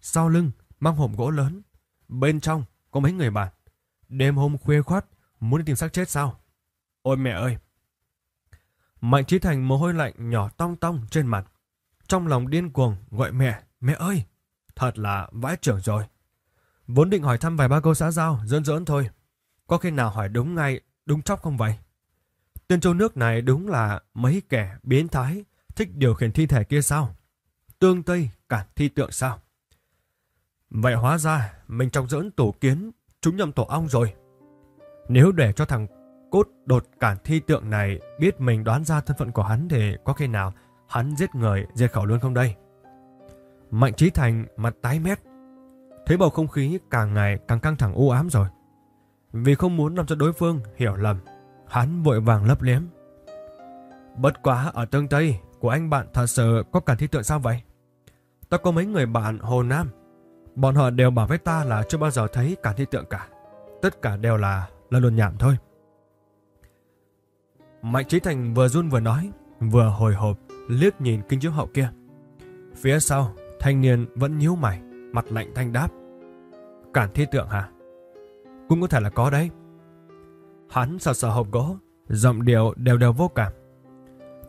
sau lưng mang hộp gỗ lớn, bên trong có mấy người bạn. Đêm hôm khuya khoát, muốn đi tìm xác chết sao? Ôi mẹ ơi! Mạnh Trí Thành mồ hôi lạnh nhỏ tong tong trên mặt. Trong lòng điên cuồng gọi mẹ, mẹ ơi! Thật là vãi trưởng rồi. Vốn định hỏi thăm vài ba câu xã giao, dỡn dỡn thôi. Có khi nào hỏi đúng ngay, đúng chóc không vậy? Tên châu nước này đúng là mấy kẻ biến thái, thích điều khiển thi thể kia sao? Tương Tây cả thi tượng sao? Vậy hóa ra mình trong dỡn tổ kiến, chúng nhầm tổ ong rồi. Nếu để cho thằng cốt đột cản thi tượng này biết mình đoán ra thân phận của hắn thì có khi nào hắn giết người, diệt khẩu luôn không đây? Mạnh Trí Thành mặt tái mét. Thấy bầu không khí càng ngày càng căng thẳng u ám rồi. Vì không muốn làm cho đối phương hiểu lầm, Hắn vội vàng lấp liếm. Bất quá ở tương Tây của anh bạn thật sự có cản thi tượng sao vậy? Ta có mấy người bạn Hồ Nam. Bọn họ đều bảo với ta là chưa bao giờ thấy cản thi tượng cả. Tất cả đều là là luận nhảm thôi. Mạnh Trí Thành vừa run vừa nói, vừa hồi hộp, liếc nhìn kinh chiếu hậu kia. Phía sau, thanh niên vẫn nhíu mày, mặt lạnh thanh đáp. Cản thi tượng hả? Cũng có thể là có đấy. Hắn sờ sờ hộp gỗ, giọng điệu đều đều vô cảm.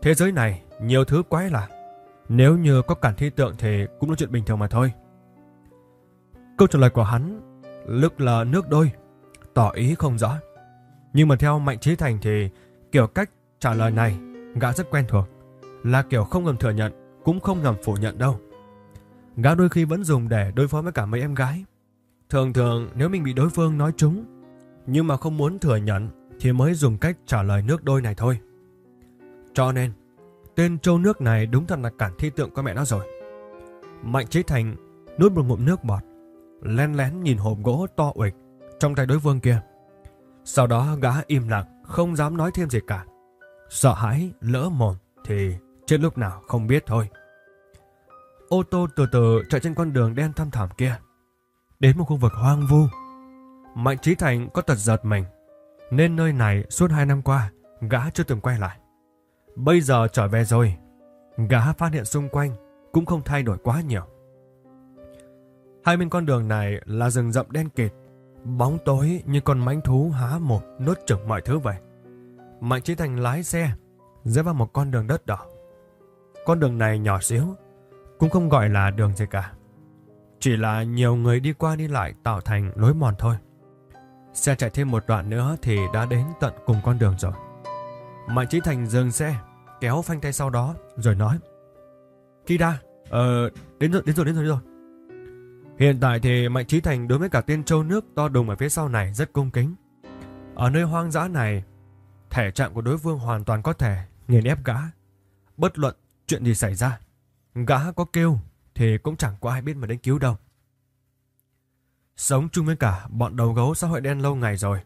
Thế giới này, nhiều thứ quái lạ. Nếu như có cản thi tượng thì cũng là chuyện bình thường mà thôi. Câu trả lời của hắn, lúc là nước đôi, tỏ ý không rõ. Nhưng mà theo Mạnh Trí Thành thì kiểu cách trả lời này gã rất quen thuộc. Là kiểu không ngầm thừa nhận, cũng không ngầm phủ nhận đâu. Gã đôi khi vẫn dùng để đối phó với cả mấy em gái. Thường thường nếu mình bị đối phương nói trúng, nhưng mà không muốn thừa nhận thì mới dùng cách trả lời nước đôi này thôi. Cho nên, tên châu nước này đúng thật là cản thi tượng con mẹ nó rồi. Mạnh Trí Thành nuốt một ngụm nước bọt, lén lén nhìn hộp gỗ to uịch trong tay đối phương kia. Sau đó gã im lặng, không dám nói thêm gì cả. Sợ hãi, lỡ mồm thì chết lúc nào không biết thôi. Ô tô từ từ chạy trên con đường đen thăm thảm kia. Đến một khu vực hoang vu. Mạnh Trí Thành có tật giật mình. Nên nơi này suốt hai năm qua, gã chưa từng quay lại. Bây giờ trở về rồi, gã phát hiện xung quanh cũng không thay đổi quá nhiều. Hai bên con đường này là rừng rậm đen kịt, bóng tối như con mãnh thú há một nốt chửng mọi thứ vậy. Mạnh Chí Thành lái xe, rẽ vào một con đường đất đỏ. Con đường này nhỏ xíu, cũng không gọi là đường gì cả. Chỉ là nhiều người đi qua đi lại tạo thành lối mòn thôi. Xe chạy thêm một đoạn nữa thì đã đến tận cùng con đường rồi. Mạnh Chí Thành dừng xe, kéo phanh tay sau đó, rồi nói. Kida, ờ, đến rồi, đến rồi, đến rồi, đến rồi. Hiện tại thì Mạnh Trí Thành đối với cả tên châu nước to đùng ở phía sau này rất cung kính. Ở nơi hoang dã này, thể trạng của đối phương hoàn toàn có thể nghiền ép gã. Bất luận chuyện gì xảy ra, gã có kêu thì cũng chẳng có ai biết mà đến cứu đâu. Sống chung với cả bọn đầu gấu xã hội đen lâu ngày rồi,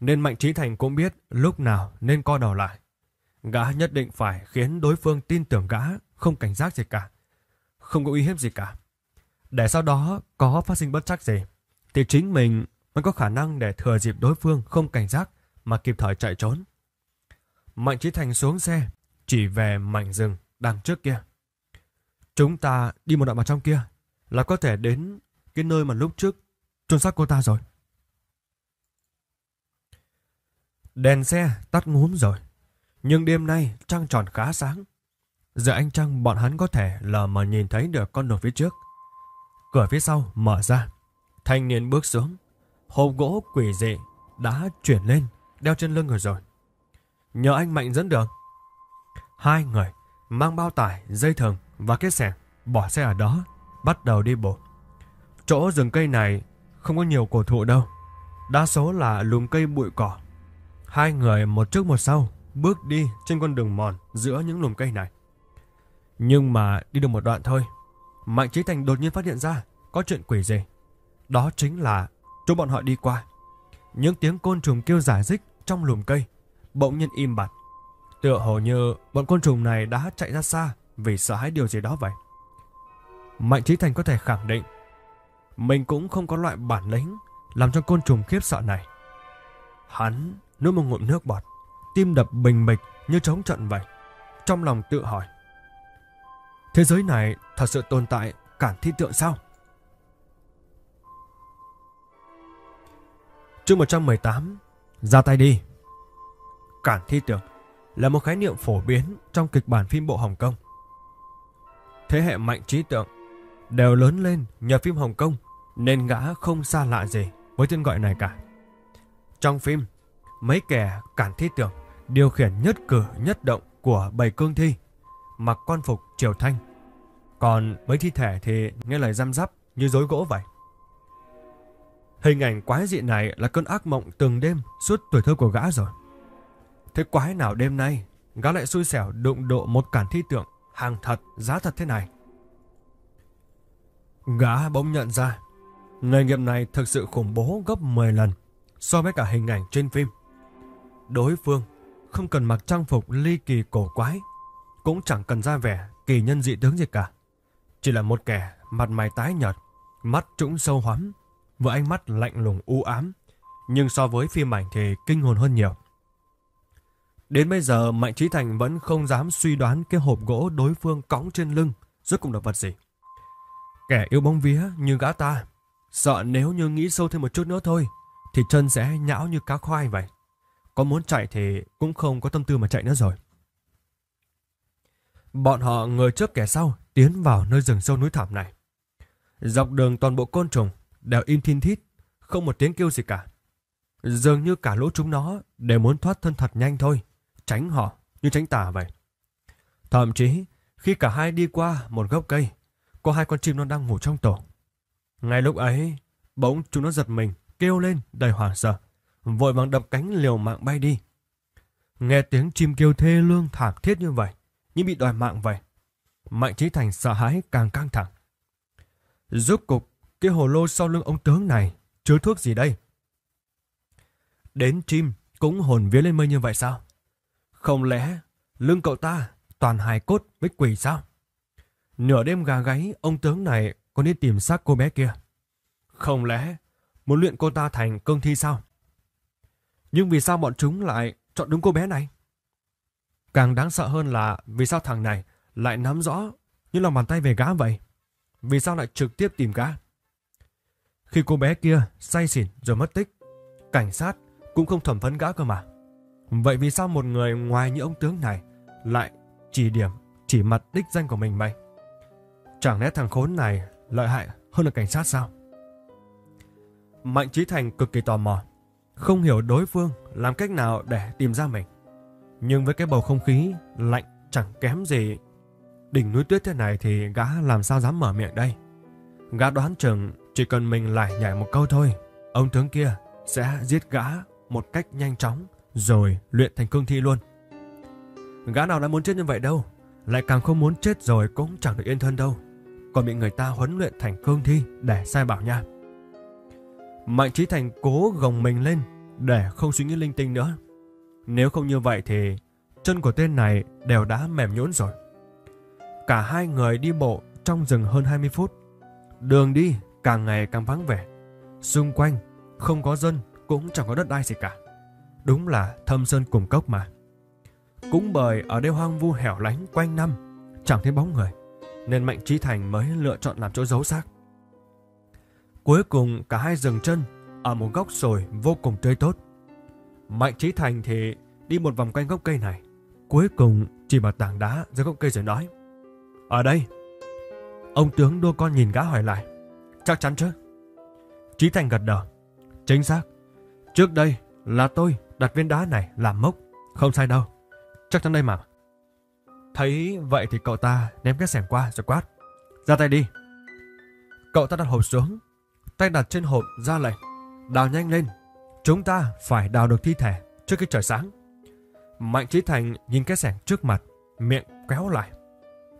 nên Mạnh Trí Thành cũng biết lúc nào nên co đầu lại. Gã nhất định phải khiến đối phương tin tưởng gã không cảnh giác gì cả, không có uy hiếp gì cả. Để sau đó có phát sinh bất chắc gì, thì chính mình mới có khả năng để thừa dịp đối phương không cảnh giác mà kịp thời chạy trốn. Mạnh Trí Thành xuống xe, chỉ về mảnh rừng đằng trước kia. Chúng ta đi một đoạn vào trong kia là có thể đến cái nơi mà lúc trước chôn xác cô ta rồi. Đèn xe tắt ngúm rồi. Nhưng đêm nay trăng tròn khá sáng. Giờ anh Trăng bọn hắn có thể lờ mà nhìn thấy được con đường phía trước. Cửa phía sau mở ra. Thanh niên bước xuống. Hộp gỗ quỷ dị đã chuyển lên, đeo trên lưng rồi rồi. Nhờ anh Mạnh dẫn đường. Hai người mang bao tải, dây thừng và cái xẻng bỏ xe ở đó, bắt đầu đi bộ. Chỗ rừng cây này không có nhiều cổ thụ đâu. Đa số là lùm cây bụi cỏ. Hai người một trước một sau bước đi trên con đường mòn giữa những lùm cây này. Nhưng mà đi được một đoạn thôi, Mạnh Trí Thành đột nhiên phát hiện ra có chuyện quỷ gì. Đó chính là chỗ bọn họ đi qua. Những tiếng côn trùng kêu giải dích trong lùm cây, bỗng nhiên im bặt. Tựa hồ như bọn côn trùng này đã chạy ra xa vì sợ hãi điều gì đó vậy. Mạnh Trí Thành có thể khẳng định mình cũng không có loại bản lĩnh làm cho côn trùng khiếp sợ này. Hắn nuốt một ngụm nước bọt, tim đập bình bịch như trống trận vậy. Trong lòng tự hỏi. Thế giới này thật sự tồn tại cản thi tượng sao? Chương 118 Ra tay đi Cản thi tượng là một khái niệm phổ biến trong kịch bản phim bộ Hồng Kông. Thế hệ mạnh trí tượng đều lớn lên nhờ phim Hồng Kông nên gã không xa lạ gì với tên gọi này cả. Trong phim, mấy kẻ cản thi tưởng điều khiển nhất cử nhất động của bầy cương thi, mặc quan phục triều thanh. Còn mấy thi thể thì nghe lời giam giáp như dối gỗ vậy. Hình ảnh quái dị này là cơn ác mộng từng đêm suốt tuổi thơ của gã rồi. Thế quái nào đêm nay gã lại xui xẻo đụng độ một cản thi tượng hàng thật, giá thật thế này. Gã bỗng nhận ra Nghề nghiệp này thực sự khủng bố gấp 10 lần so với cả hình ảnh trên phim. Đối phương không cần mặc trang phục ly kỳ cổ quái, cũng chẳng cần ra vẻ kỳ nhân dị tướng gì cả. Chỉ là một kẻ mặt mày tái nhợt, mắt trũng sâu hoắm, với ánh mắt lạnh lùng u ám, nhưng so với phim ảnh thì kinh hồn hơn nhiều. Đến bây giờ Mạnh Trí Thành vẫn không dám suy đoán cái hộp gỗ đối phương cõng trên lưng rốt cùng là vật gì. Kẻ yêu bóng vía như gã ta, sợ nếu như nghĩ sâu thêm một chút nữa thôi, thì chân sẽ nhão như cá khoai vậy. Có muốn chạy thì cũng không có tâm tư mà chạy nữa rồi. Bọn họ người trước kẻ sau tiến vào nơi rừng sâu núi thảm này. Dọc đường toàn bộ côn trùng đều im thiên thít, không một tiếng kêu gì cả. Dường như cả lũ chúng nó đều muốn thoát thân thật nhanh thôi, tránh họ như tránh tà vậy. Thậm chí, khi cả hai đi qua một gốc cây, có hai con chim nó đang ngủ trong tổ. Ngay lúc ấy, bỗng chúng nó giật mình, kêu lên đầy hoảng sợ, vội vàng đập cánh liều mạng bay đi. Nghe tiếng chim kêu thê lương thảm thiết như vậy, như bị đòi mạng vậy. Mạnh Trí Thành sợ hãi càng căng thẳng. Rốt cục, cái hồ lô sau lưng ông tướng này chứa thuốc gì đây? Đến chim cũng hồn vía lên mây như vậy sao? Không lẽ lưng cậu ta toàn hài cốt với quỷ sao? Nửa đêm gà gáy, ông tướng này có đi tìm xác cô bé kia. Không lẽ muốn luyện cô ta thành cương thi sao? Nhưng vì sao bọn chúng lại chọn đúng cô bé này? Càng đáng sợ hơn là vì sao thằng này lại nắm rõ như lòng bàn tay về gã vậy? Vì sao lại trực tiếp tìm gã? Khi cô bé kia say xỉn rồi mất tích, cảnh sát cũng không thẩm vấn gã cơ mà. Vậy vì sao một người ngoài như ông tướng này lại chỉ điểm, chỉ mặt đích danh của mình vậy? Chẳng lẽ thằng khốn này lợi hại hơn là cảnh sát sao? Mạnh Trí Thành cực kỳ tò mò, không hiểu đối phương làm cách nào để tìm ra mình. Nhưng với cái bầu không khí lạnh chẳng kém gì đỉnh núi tuyết thế này thì gã làm sao dám mở miệng đây. Gã đoán chừng chỉ cần mình lại nhảy một câu thôi, ông tướng kia sẽ giết gã một cách nhanh chóng rồi luyện thành cương thi luôn. Gã nào đã muốn chết như vậy đâu, lại càng không muốn chết rồi cũng chẳng được yên thân đâu. Còn bị người ta huấn luyện thành cương thi để sai bảo nha. Mạnh Trí Thành cố gồng mình lên để không suy nghĩ linh tinh nữa. Nếu không như vậy thì chân của tên này đều đã mềm nhũn rồi. Cả hai người đi bộ trong rừng hơn 20 phút. Đường đi càng ngày càng vắng vẻ. Xung quanh không có dân cũng chẳng có đất đai gì cả. Đúng là thâm sơn cùng cốc mà. Cũng bởi ở đây hoang vu hẻo lánh quanh năm, chẳng thấy bóng người, nên Mạnh Trí Thành mới lựa chọn làm chỗ giấu xác. Cuối cùng cả hai dừng chân ở một góc sồi vô cùng tươi tốt. Mạnh Trí Thành thì đi một vòng quanh gốc cây này, cuối cùng chỉ vào tảng đá dưới gốc cây rồi nói. Ở đây. Ông tướng đua con nhìn gã hỏi lại. Chắc chắn chứ? Trí Thành gật đầu. Chính xác. Trước đây là tôi đặt viên đá này làm mốc. Không sai đâu. Chắc chắn đây mà. Thấy vậy thì cậu ta ném cái sẻng qua rồi quát. Ra tay đi. Cậu ta đặt hộp xuống. Tay đặt trên hộp ra lệnh. Đào nhanh lên. Chúng ta phải đào được thi thể trước khi trời sáng. Mạnh Trí Thành nhìn cái sẻng trước mặt. Miệng kéo lại.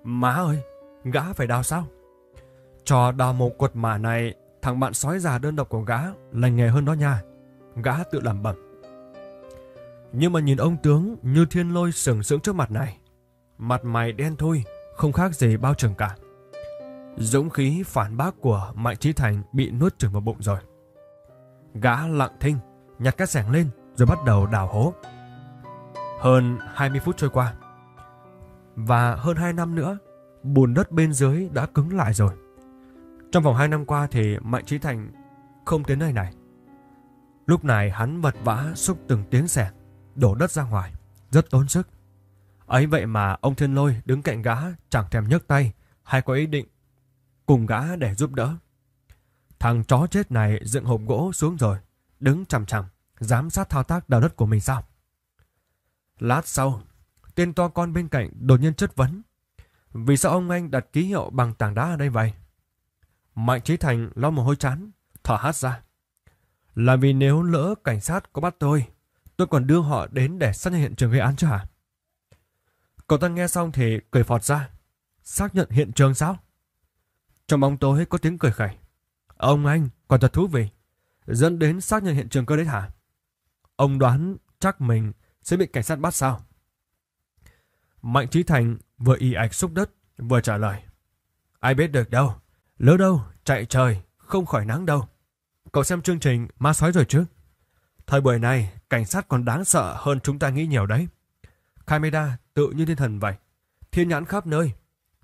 Má ơi, gã phải đào sao? Trò đào một quật mả này, thằng bạn sói già đơn độc của gã lành nghề hơn đó nha. Gã tự làm bẩm. Nhưng mà nhìn ông tướng như thiên lôi sừng sững trước mặt này. Mặt mày đen thui, không khác gì bao trường cả. Dũng khí phản bác của Mạnh Trí Thành bị nuốt chửng vào bụng rồi. Gã lặng thinh, nhặt các sẻng lên rồi bắt đầu đào hố. Hơn 20 phút trôi qua. Và hơn 2 năm nữa, bùn đất bên dưới đã cứng lại rồi. Trong vòng 2 năm qua thì Mạnh Trí Thành không đến nơi này. Lúc này hắn vật vã xúc từng tiếng sẻng, đổ đất ra ngoài, rất tốn sức. Ấy vậy mà ông Thiên Lôi đứng cạnh gã chẳng thèm nhấc tay hay có ý định cùng gã để giúp đỡ. Thằng chó chết này dựng hộp gỗ xuống rồi, đứng chằm chằm, giám sát thao tác đào đất của mình sao? Lát sau, tên to con bên cạnh đột nhiên chất vấn. Vì sao ông anh đặt ký hiệu bằng tảng đá ở đây vậy? Mạnh Trí Thành lo mồ hôi chán, thở hát ra. Là vì nếu lỡ cảnh sát có bắt tôi, tôi còn đưa họ đến để xác nhận hiện trường gây án chứ hả? Cậu ta nghe xong thì cười phọt ra. Xác nhận hiện trường sao? Trong bóng tối có tiếng cười khẩy. Ông anh còn thật thú vị. Dẫn đến xác nhận hiện trường cơ đấy hả? Ông đoán chắc mình sẽ bị cảnh sát bắt sao? Mạnh Trí Thành vừa y ạch xúc đất, vừa trả lời. Ai biết được đâu, lỡ đâu, chạy trời, không khỏi nắng đâu. Cậu xem chương trình Ma Sói rồi chứ? Thời buổi này, cảnh sát còn đáng sợ hơn chúng ta nghĩ nhiều đấy. Camera tự như thiên thần vậy. Thiên nhãn khắp nơi.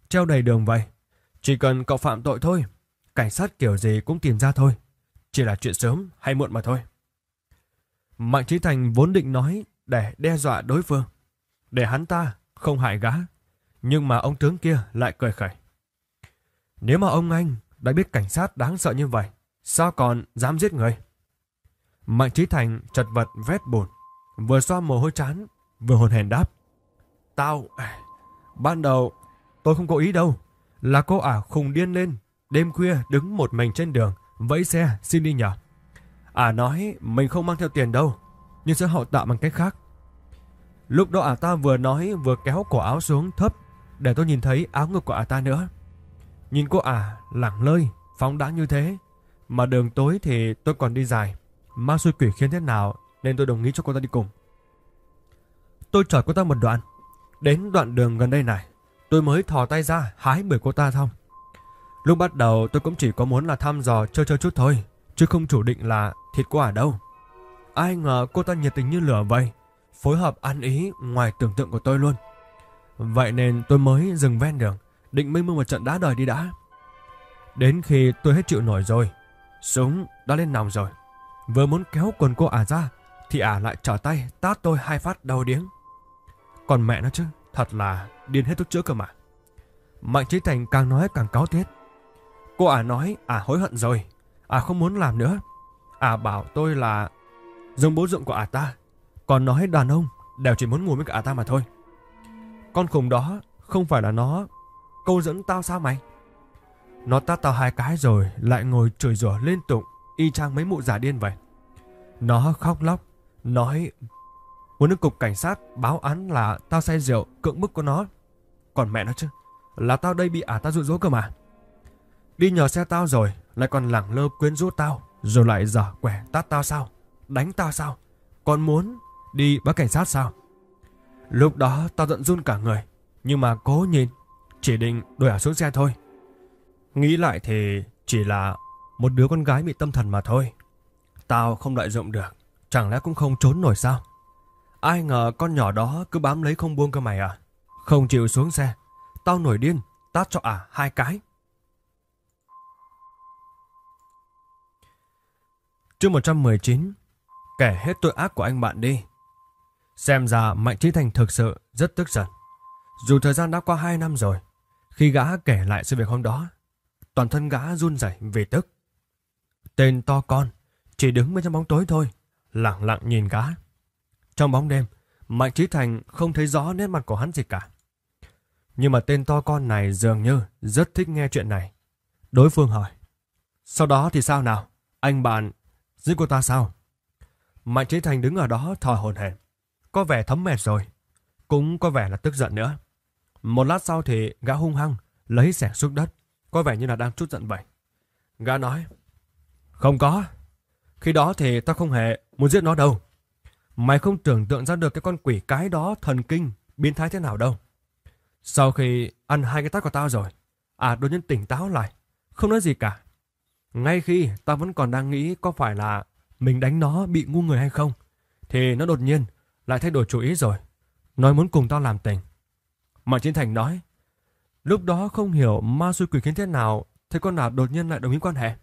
Treo đầy đường vậy. Chỉ cần cậu phạm tội thôi. Cảnh sát kiểu gì cũng tìm ra thôi. Chỉ là chuyện sớm hay muộn mà thôi. Mạnh Trí Thành vốn định nói để đe dọa đối phương. Để hắn ta không hại gã. Nhưng mà ông tướng kia lại cười khẩy. Nếu mà ông anh đã biết cảnh sát đáng sợ như vậy, sao còn dám giết người? Mạnh Trí Thành chật vật vét bùn, vừa xoa mồ hôi chán, vừa hồn hèn đáp. Tao... Ban đầu tôi không có ý đâu. Là cô ả khùng điên lên, đêm khuya đứng một mình trên đường, vẫy xe xin đi nhờ. Ả nói mình không mang theo tiền đâu, nhưng sẽ hậu tạ bằng cách khác. Lúc đó ả ta vừa nói vừa kéo cổ áo xuống thấp để tôi nhìn thấy áo ngực của ả ta nữa. Nhìn cô ả lẳng lơi, phóng đãng như thế. Mà đường tối thì tôi còn đi dài. Ma xui quỷ khiến thế nào nên tôi đồng ý cho cô ta đi cùng. Tôi chở cô ta một đoạn. Đến đoạn đường gần đây này, tôi mới thò tay ra hái bưởi cô ta thông. Lúc bắt đầu tôi cũng chỉ có muốn là thăm dò chơi chơi chút thôi, chứ không chủ định là thịt cô đâu. Ai ngờ cô ta nhiệt tình như lửa vậy, phối hợp ăn ý ngoài tưởng tượng của tôi luôn. Vậy nên tôi mới dừng ven đường, định mây mưu một trận đá đời đi đã. Đến khi tôi hết chịu nổi rồi, súng đã lên nòng rồi. Vừa muốn kéo quần cô ả ra, thì ả lại trở tay tát tôi hai phát đầu điếng. Còn mẹ nó chứ, thật là điên hết thuốc chữa cơ mà. Mạnh Trí Thành càng nói càng cáo tiết. Cô ả nói ả hối hận rồi, ả không muốn làm nữa. Ả bảo tôi là dùng bố dụng của ả ta, còn nói đàn ông đều chỉ muốn ngủ với cả ả ta mà thôi. Con khùng đó không phải là nó câu dẫn tao sao mày? Nó tát tao hai cái rồi lại ngồi chửi rủa liên tục y chang mấy mụ giả điên vậy. Nó khóc lóc, nói muốn đến cục cảnh sát báo án là tao say rượu cưỡng bức của nó. Còn mẹ nó chứ, là tao đây bị ả ta dụ dỗ cơ mà. Đi nhờ xe tao rồi, lại còn lẳng lơ quyến rũ tao, rồi lại dở quẻ tát tao sao, đánh tao sao, còn muốn đi báo cảnh sát sao. Lúc đó tao giận run cả người, nhưng mà cố nhìn, chỉ định đuổi ả xuống xe thôi. Nghĩ lại thì chỉ là một đứa con gái bị tâm thần mà thôi. Tao không lợi dụng được, chẳng lẽ cũng không trốn nổi sao? Ai ngờ con nhỏ đó cứ bám lấy không buông cơ mày à? Không chịu xuống xe. Tao nổi điên, tát cho ả hai cái. Chương 119 Kể hết tội ác của anh bạn đi. Xem ra Mạnh Trí Thành thực sự rất tức giận. Dù thời gian đã qua hai năm rồi, khi gã kể lại sự việc hôm đó, toàn thân gã run rẩy vì tức. Tên to con, chỉ đứng bên trong bóng tối thôi, lặng lặng nhìn gã. Trong bóng đêm, Mạnh Trí Thành không thấy rõ nét mặt của hắn gì cả. Nhưng mà tên to con này dường như rất thích nghe chuyện này. Đối phương hỏi. Sau đó thì sao nào? Anh bạn giết cô ta sao? Mạnh Trí Thành đứng ở đó thò hồn hển. Có vẻ thấm mệt rồi. Cũng có vẻ là tức giận nữa. Một lát sau thì gã hung hăng lấy xẻ xuống đất. Có vẻ như là đang chút giận vậy. Gã nói. Không có. Khi đó thì ta không hề muốn giết nó đâu. Mày không tưởng tượng ra được cái con quỷ cái đó thần kinh, biến thái thế nào đâu. Sau khi ăn hai cái tát của tao rồi, à đột nhiên tỉnh táo lại, không nói gì cả. Ngay khi ta vẫn còn đang nghĩ có phải là mình đánh nó bị ngu người hay không, thì nó đột nhiên lại thay đổi chủ ý rồi, nói muốn cùng tao làm tình. Mạnh Chiến Thành nói, lúc đó không hiểu ma xui quỷ khiến thế nào, thế con nào đột nhiên lại đồng ý quan hệ.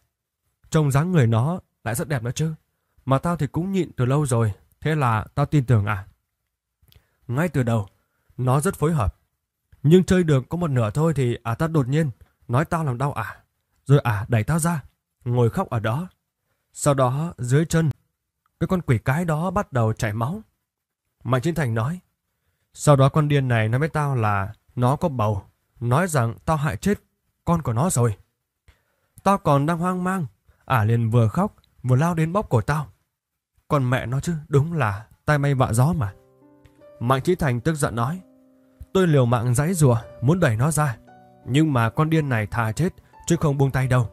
Trông dáng người nó lại rất đẹp nữa chứ. Mà tao thì cũng nhịn từ lâu rồi, thế là tao tin tưởng à. Ngay từ đầu, nó rất phối hợp. Nhưng chơi được có một nửa thôi thì à ta đột nhiên nói tao làm đau à. Rồi à đẩy tao ra, ngồi khóc ở đó. Sau đó dưới chân, cái con quỷ cái đó bắt đầu chảy máu. Mạnh Chiến Thành nói, sau đó con điên này nói với tao là nó có bầu, nói rằng tao hại chết con của nó rồi. Tao còn đang hoang mang, ả liền vừa khóc vừa lao đến bóp cổ tao. Còn mẹ nó chứ, đúng là tay may vạ gió mà. Mạnh Chí Thành tức giận nói, tôi liều mạng giãy rùa, muốn đẩy nó ra. Nhưng mà con điên này thà chết, chứ không buông tay đâu.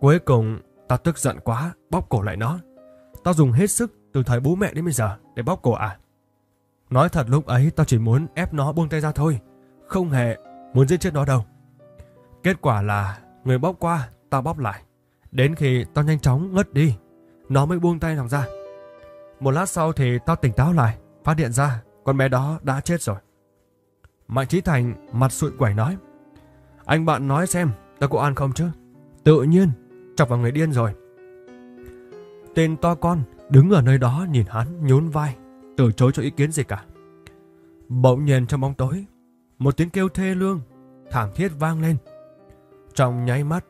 Cuối cùng, tao tức giận quá, bóp cổ lại nó. Tao dùng hết sức từ thời bố mẹ đến bây giờ để bóp cổ à. Nói thật lúc ấy tao chỉ muốn ép nó buông tay ra thôi. Không hề muốn giết chết nó đâu. Kết quả là người bóp qua, tao bóp lại. Đến khi tao nhanh chóng ngất đi, nó mới buông tay lòng ra. Một lát sau thì tao tỉnh táo lại, phát hiện ra con bé đó đã chết rồi. Mạnh Trí Thành mặt sụi quẩy nói. Anh bạn nói xem, tao có ăn không chứ? Tự nhiên, chọc vào người điên rồi. Tên to con đứng ở nơi đó nhìn hắn nhún vai, từ chối cho ý kiến gì cả. Bỗng nhiên trong bóng tối, một tiếng kêu thê lương, thảm thiết vang lên. Trong nháy mắt,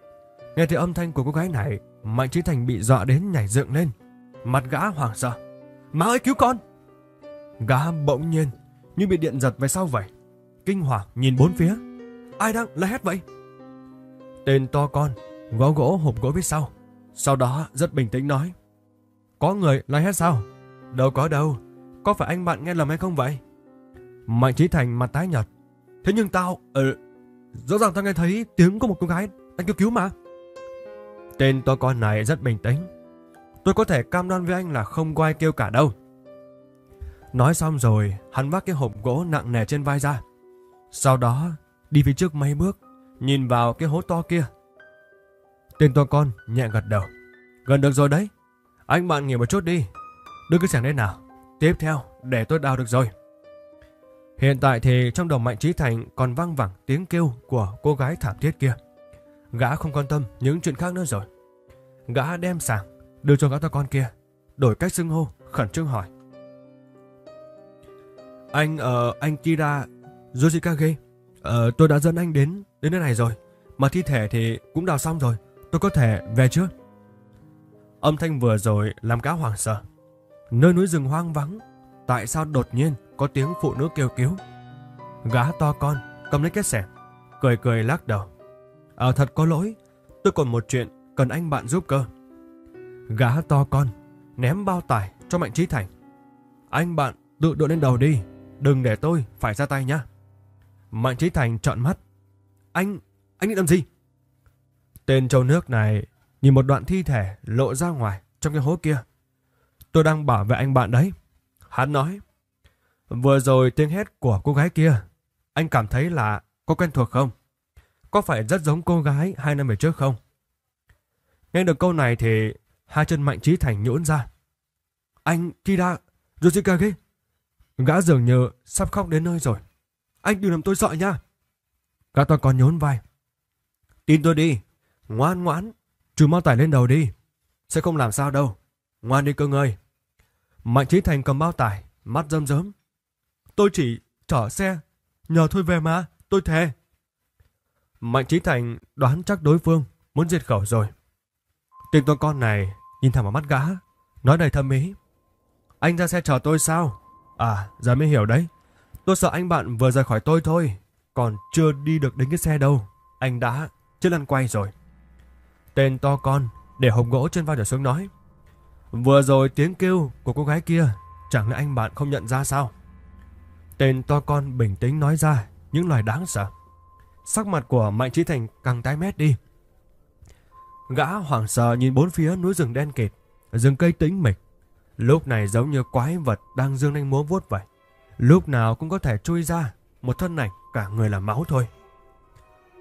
nghe thấy âm thanh của cô gái này, Mạnh Trí Thành bị dọa đến nhảy dựng lên. Mặt gã hoảng sợ. Má ơi cứu con! Gã bỗng nhiên như bị điện giật về sau vậy. Kinh hoàng nhìn bốn phía. Ai đang la hét vậy? Tên to con, gõ gỗ hộp gỗ phía sau. Sau đó rất bình tĩnh nói. Có người nói hết sao? Đâu có đâu. Có phải anh bạn nghe lầm hay không vậy? Mạnh Trí Thành mặt tái nhợt. Thế nhưng tao... ừ, rõ ràng tao nghe thấy tiếng của một cô gái anh kêu cứu mà. Tên to con này rất bình tĩnh. Tôi có thể cam đoan với anh là không có ai kêu cả đâu. Nói xong rồi, hắn vác cái hộp gỗ nặng nề trên vai ra. Sau đó, đi phía trước mấy bước, nhìn vào cái hố to kia. Tên to con nhẹ gật đầu. Gần được rồi đấy. Anh bạn nghỉ một chút đi. Đưa cái sẻng lên nào. Tiếp theo, để tôi đào được rồi. Hiện tại thì trong đầu Mạnh Trí Thành còn vang vẳng tiếng kêu của cô gái thảm thiết kia. Gã không quan tâm những chuyện khác nữa rồi. Gã đem sàng đưa cho gã to con kia, đổi cách xưng hô, khẩn trương hỏi. Anh, ờ, anh Kira Yoshikage, ờ, tôi đã dẫn anh đến, đến nơi này rồi. Mà thi thể thì cũng đào xong rồi, tôi có thể về chưa? Âm thanh vừa rồi làm gã hoảng sợ. Nơi núi rừng hoang vắng, tại sao đột nhiên có tiếng phụ nữ kêu cứu? Gã to con cầm lấy cái sẻng, cười cười lắc đầu. Ờ thật có lỗi, tôi còn một chuyện cần anh bạn giúp cơ. Gã to con ném bao tải cho Mạnh Trí Thành. Anh bạn tự đội lên đầu đi, đừng để tôi phải ra tay nhá. Mạnh Trí Thành trợn mắt. Anh, anh định làm gì? Tên châu nước này nhìn một đoạn thi thể lộ ra ngoài trong cái hố kia. Tôi đang bảo vệ anh bạn đấy. Hắn nói. Vừa rồi tiếng hét của cô gái kia, anh cảm thấy là có quen thuộc không? Có phải rất giống cô gái hai năm về trước không? Nghe được câu này thì hai chân Mạnh Trí Thành nhũn ra. Anh Kida Yoshikage. Gã dường như sắp khóc đến nơi rồi. Anh đừng làm tôi sợ nha. Gã to còn nhốn vai. Tin tôi đi. Ngoan ngoãn. Trừ mau tải lên đầu đi. Sẽ không làm sao đâu. Ngoan đi cưng ơi. Mạnh Trí Thành cầm bao tải, mắt rơm rớm. Tôi chỉ chở xe. Nhờ thôi về mà, tôi thề. Mạnh Trí Thành đoán chắc đối phương muốn diệt khẩu rồi. Tên con con này nhìn thẳng vào mắt gã, nói đầy thâm ý. Anh ra xe chờ tôi sao? À, giờ mới hiểu đấy. Tôi sợ anh bạn vừa rời khỏi tôi thôi, còn chưa đi được đến cái xe đâu. Anh đã chưa lăn quay rồi. Tên to con để hộp gỗ trên vai trở xuống nói. Vừa rồi tiếng kêu của cô gái kia, chẳng lẽ anh bạn không nhận ra sao? Tên to con bình tĩnh nói ra những lời đáng sợ. Sắc mặt của Mạnh Trí Thành càng tái mét đi. Gã hoảng sợ nhìn bốn phía núi rừng đen kịt, rừng cây tĩnh mịch. Lúc này giống như quái vật đang dương nanh múa vuốt vậy. Lúc nào cũng có thể chui ra, một thân ảnh cả người là máu thôi.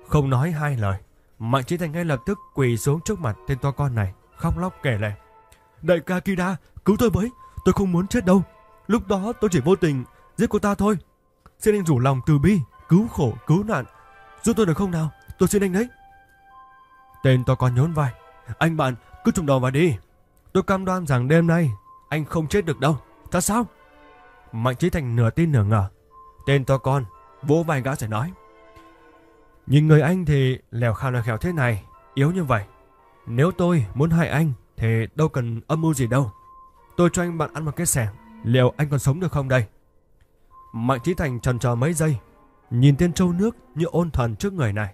Không nói hai lời, Mạnh Chí Thành ngay lập tức quỳ xuống trước mặt tên to con này, khóc lóc kể lệ. Đại ca Kida, cứu tôi với, tôi không muốn chết đâu. Lúc đó tôi chỉ vô tình giết cô ta thôi. Xin anh rủ lòng từ bi, cứu khổ, cứu nạn. Giúp tôi được không nào, tôi xin anh đấy. Tên to con nhốn vai. Anh bạn cứ trùng đầu vào đi. Tôi cam đoan rằng đêm nay anh không chết được đâu. Thật sao? Mạnh Chí Thành nửa tin nửa ngờ. Tên to con vỗ vai gã sẽ nói. Nhìn người anh thì lèo khao lèo khèo thế này, yếu như vậy. Nếu tôi muốn hại anh thì đâu cần âm mưu gì đâu. Tôi cho anh bạn ăn một cái sẻng, liệu anh còn sống được không đây? Mạnh Trí Thành trần chờ mấy giây, nhìn tên trâu nước như ôn thần trước người này.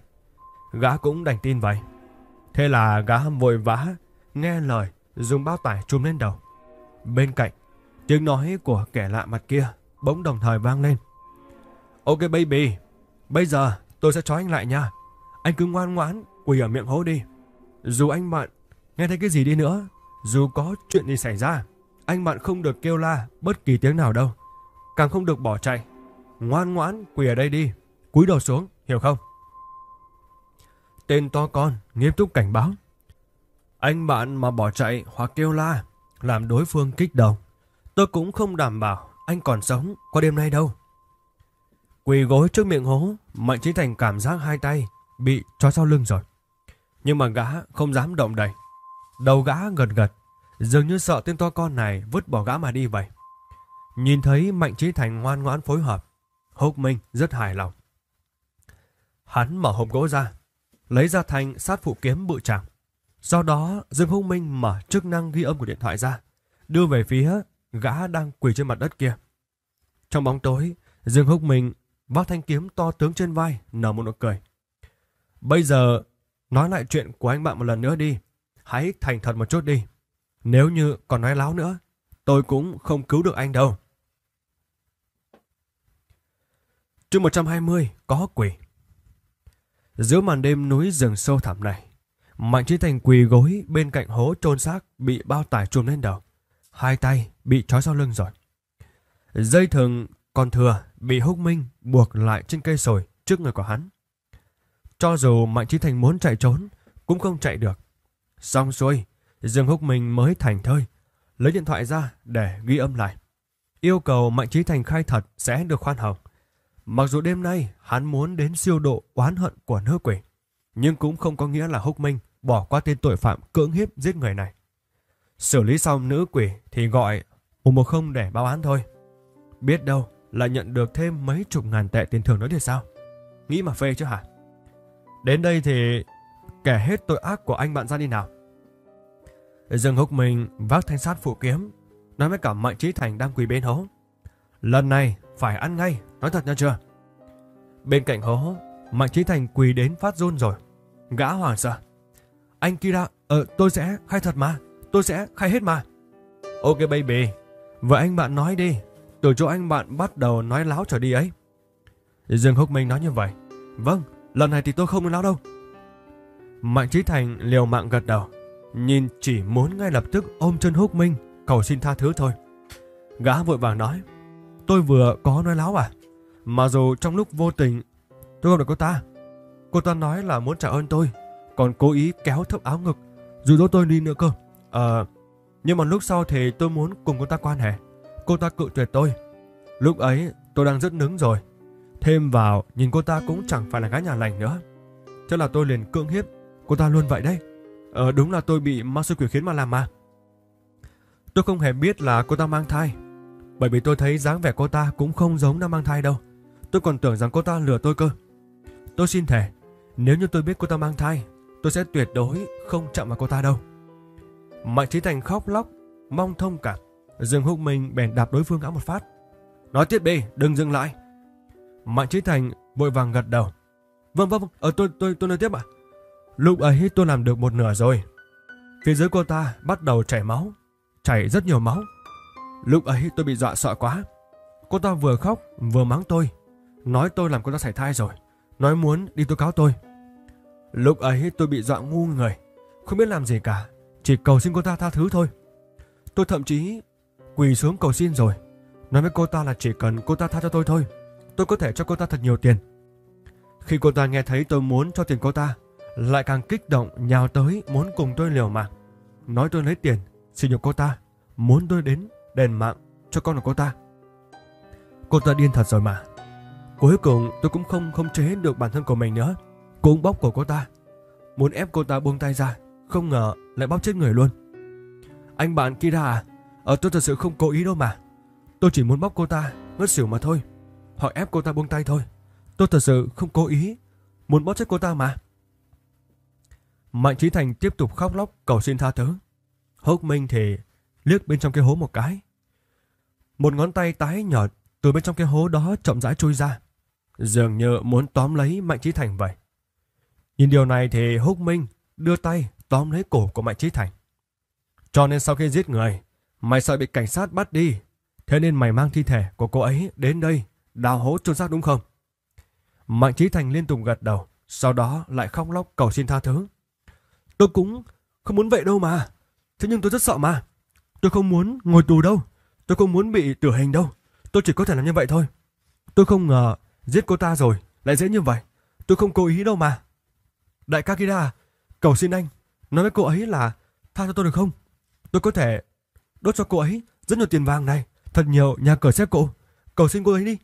Gã cũng đành tin vậy. Thế là gã vội vã, nghe lời, dùng bao tải trùm lên đầu. Bên cạnh, tiếng nói của kẻ lạ mặt kia bỗng đồng thời vang lên. Ok baby, bây giờ tôi sẽ trói anh lại nha. Anh cứ ngoan ngoãn, quỳ ở miệng hố đi. Dù anh bạn nghe thấy cái gì đi nữa, dù có chuyện gì xảy ra, anh bạn không được kêu la bất kỳ tiếng nào đâu. càng không được bỏ chạy. Ngoan ngoãn quỳ ở đây đi, cúi đầu xuống, hiểu không? Tên to con nghiêm túc cảnh báo. Anh bạn mà bỏ chạy hoặc kêu la, làm đối phương kích động. Tôi cũng không đảm bảo anh còn sống qua đêm nay đâu. Quỳ gối trước miệng hố, Mạnh Chí Thành cảm giác hai tay bị trói sau lưng rồi. Nhưng mà gã không dám động đậy. Đầu gã gật gật, dường như sợ tên to con này vứt bỏ gã mà đi vậy. Nhìn thấy Mạnh Chí Thành ngoan ngoãn phối hợp, Húc Minh rất hài lòng. Hắn mở hộp gỗ ra, lấy ra thành sát phụ kiếm bự tràng. Sau đó, Dương Húc Minh mở chức năng ghi âm của điện thoại ra, đưa về phía gã đang quỳ trên mặt đất kia. Trong bóng tối, Dương Húc Minh vác thanh kiếm to tướng trên vai, nở một nụ cười. Bây giờ, nói lại chuyện của anh bạn một lần nữa đi. Hãy thành thật một chút đi. Nếu như còn nói láo nữa, tôi cũng không cứu được anh đâu. Chương 120 có quỷ. Giữa màn đêm núi rừng sâu thẳm này, Mạnh Chí Thành quỳ gối bên cạnh hố chôn xác bị bao tải trùm lên đầu. Hai tay bị trói sau lưng rồi. Dây thừng còn thừa bị Húc Minh buộc lại trên cây sồi trước người của hắn. Cho dù Mạnh Chí Thành muốn chạy trốn, cũng không chạy được. Xong xuôi, Dương Húc Minh mới thành thơi, lấy điện thoại ra để ghi âm lại. Yêu cầu Mạnh Chí Thành khai thật sẽ được khoan hồng. Mặc dù đêm nay hắn muốn đến siêu độ oán hận của nữ quỷ, nhưng cũng không có nghĩa là Húc Minh bỏ qua tên tội phạm cưỡng hiếp giết người này. Xử lý xong nữ quỷ thì gọi 110 để báo án thôi. Biết đâu lại nhận được thêm mấy chục ngàn tệ tiền thưởng nữa thì sao? Nghĩ mà phê chứ hả? Đến đây thì kể hết tội ác của anh bạn ra đi nào. Dương Húc Minh vác thanh sát phụ kiếm, nói với cả Mạnh Trí Thành đang quỳ bên hố. Lần này phải ăn ngay, nói thật nha chưa? Bên cạnh hố, Mạnh Trí Thành quỳ đến phát run rồi. Gã hoàng sợ. Anh Kira, ờ, tôi sẽ khai thật mà, tôi sẽ khai hết mà. Ok baby, vậy anh bạn nói đi, từ chỗ anh bạn bắt đầu nói láo trở đi ấy. Dương Húc Minh nói như vậy. Vâng, lần này thì tôi không nói láo đâu. Mạnh Trí Thành liều mạng gật đầu, nhìn chỉ muốn ngay lập tức ôm chân Húc Minh cầu xin tha thứ thôi. Gã vội vàng nói, tôi vừa có nói láo à? Mà dù trong lúc vô tình tôi gặp được cô ta, cô ta nói là muốn trả ơn tôi, còn cố ý kéo thấp áo ngực, dù dỗ tôi đi nữa cơ. Ờ, nhưng mà lúc sau thì tôi muốn cùng cô ta quan hệ. Cô ta cự tuyệt tôi. Lúc ấy tôi đang rất nứng rồi. Thêm vào nhìn cô ta cũng chẳng phải là gái nhà lành nữa. Chắc là tôi liền cưỡng hiếp. Cô ta luôn vậy đấy. Ờ đúng là tôi bị ma sư quỷ khiến mà làm mà. Tôi không hề biết là cô ta mang thai. Bởi vì tôi thấy dáng vẻ cô ta cũng không giống đang mang thai đâu. Tôi còn tưởng rằng cô ta lừa tôi cơ. Tôi xin thề, nếu như tôi biết cô ta mang thai, tôi sẽ tuyệt đối không chạm vào cô ta đâu. Mạnh Trí Thành khóc lóc, mong thông cảm. Dương Húc Minh bèn đạp đối phương ngã một phát. Nói tiếp đi, đừng dừng lại. Mạnh Trí Thành vội vàng gật đầu. Vâng vâng, ở tôi tôi tôi nói tiếp ạ. Lúc ấy tôi làm được một nửa rồi. Phía dưới cô ta bắt đầu chảy máu, chảy rất nhiều máu. Lúc ấy tôi bị dọa sợ quá. Cô ta vừa khóc vừa mắng tôi, nói tôi làm cô ta sảy thai rồi, nói muốn đi tố cáo tôi. Lúc ấy tôi bị dọa ngu người, không biết làm gì cả, chỉ cầu xin cô ta tha thứ thôi. Tôi thậm chí quỳ xuống cầu xin rồi. Nói với cô ta là chỉ cần cô ta tha cho tôi thôi. Tôi có thể cho cô ta thật nhiều tiền. Khi cô ta nghe thấy tôi muốn cho tiền cô ta, lại càng kích động nhào tới muốn cùng tôi liều mạng. Nói tôi lấy tiền, xin nhục cô ta, muốn tôi đến đền mạng cho con của cô ta. Cô ta điên thật rồi mà. Cuối cùng tôi cũng không không chế được bản thân của mình nữa. Cũng bóc cổ cô ta. Muốn ép cô ta buông tay ra, không ngờ lại bóc chết người luôn. Anh bạn Kira à, Ờ tôi thật sự không cố ý đâu mà. Tôi chỉ muốn bóc cô ta, ngất xỉu mà thôi. Hoặc ép cô ta buông tay thôi. Tôi thật sự không cố ý. Muốn bóp chết cô ta mà. Mạnh Trí Thành tiếp tục khóc lóc cầu xin tha thứ. Hốc Minh thì liếc bên trong cái hố một cái. Một ngón tay tái nhợt từ bên trong cái hố đó chậm rãi trôi ra. Dường như muốn tóm lấy Mạnh Trí Thành vậy. Nhìn điều này thì Húc Minh đưa tay tóm lấy cổ của Mạnh Trí Thành. Cho nên sau khi giết người, Mày sợ bị cảnh sát bắt đi, thế nên mày mang thi thể của cô ấy đến đây, đào hố chôn xác đúng không? Mạnh Trí Thành liên tục gật đầu, sau đó lại khóc lóc cầu xin tha thứ. Tôi cũng không muốn vậy đâu mà, thế nhưng tôi rất sợ mà. Tôi không muốn ngồi tù đâu, tôi không muốn bị tử hình đâu. tôi chỉ có thể làm như vậy thôi. Tôi không ngờ giết cô ta rồi, lại dễ như vậy. Tôi không cố ý đâu mà. Đại ca Kira, à, cầu xin anh, nói với cô ấy là tha cho tôi được không? Tôi có thể đốt cho cô ấy rất nhiều tiền vàng này, thật nhiều nhà cửa xếp cụ, Cầu xin cô ấy đi.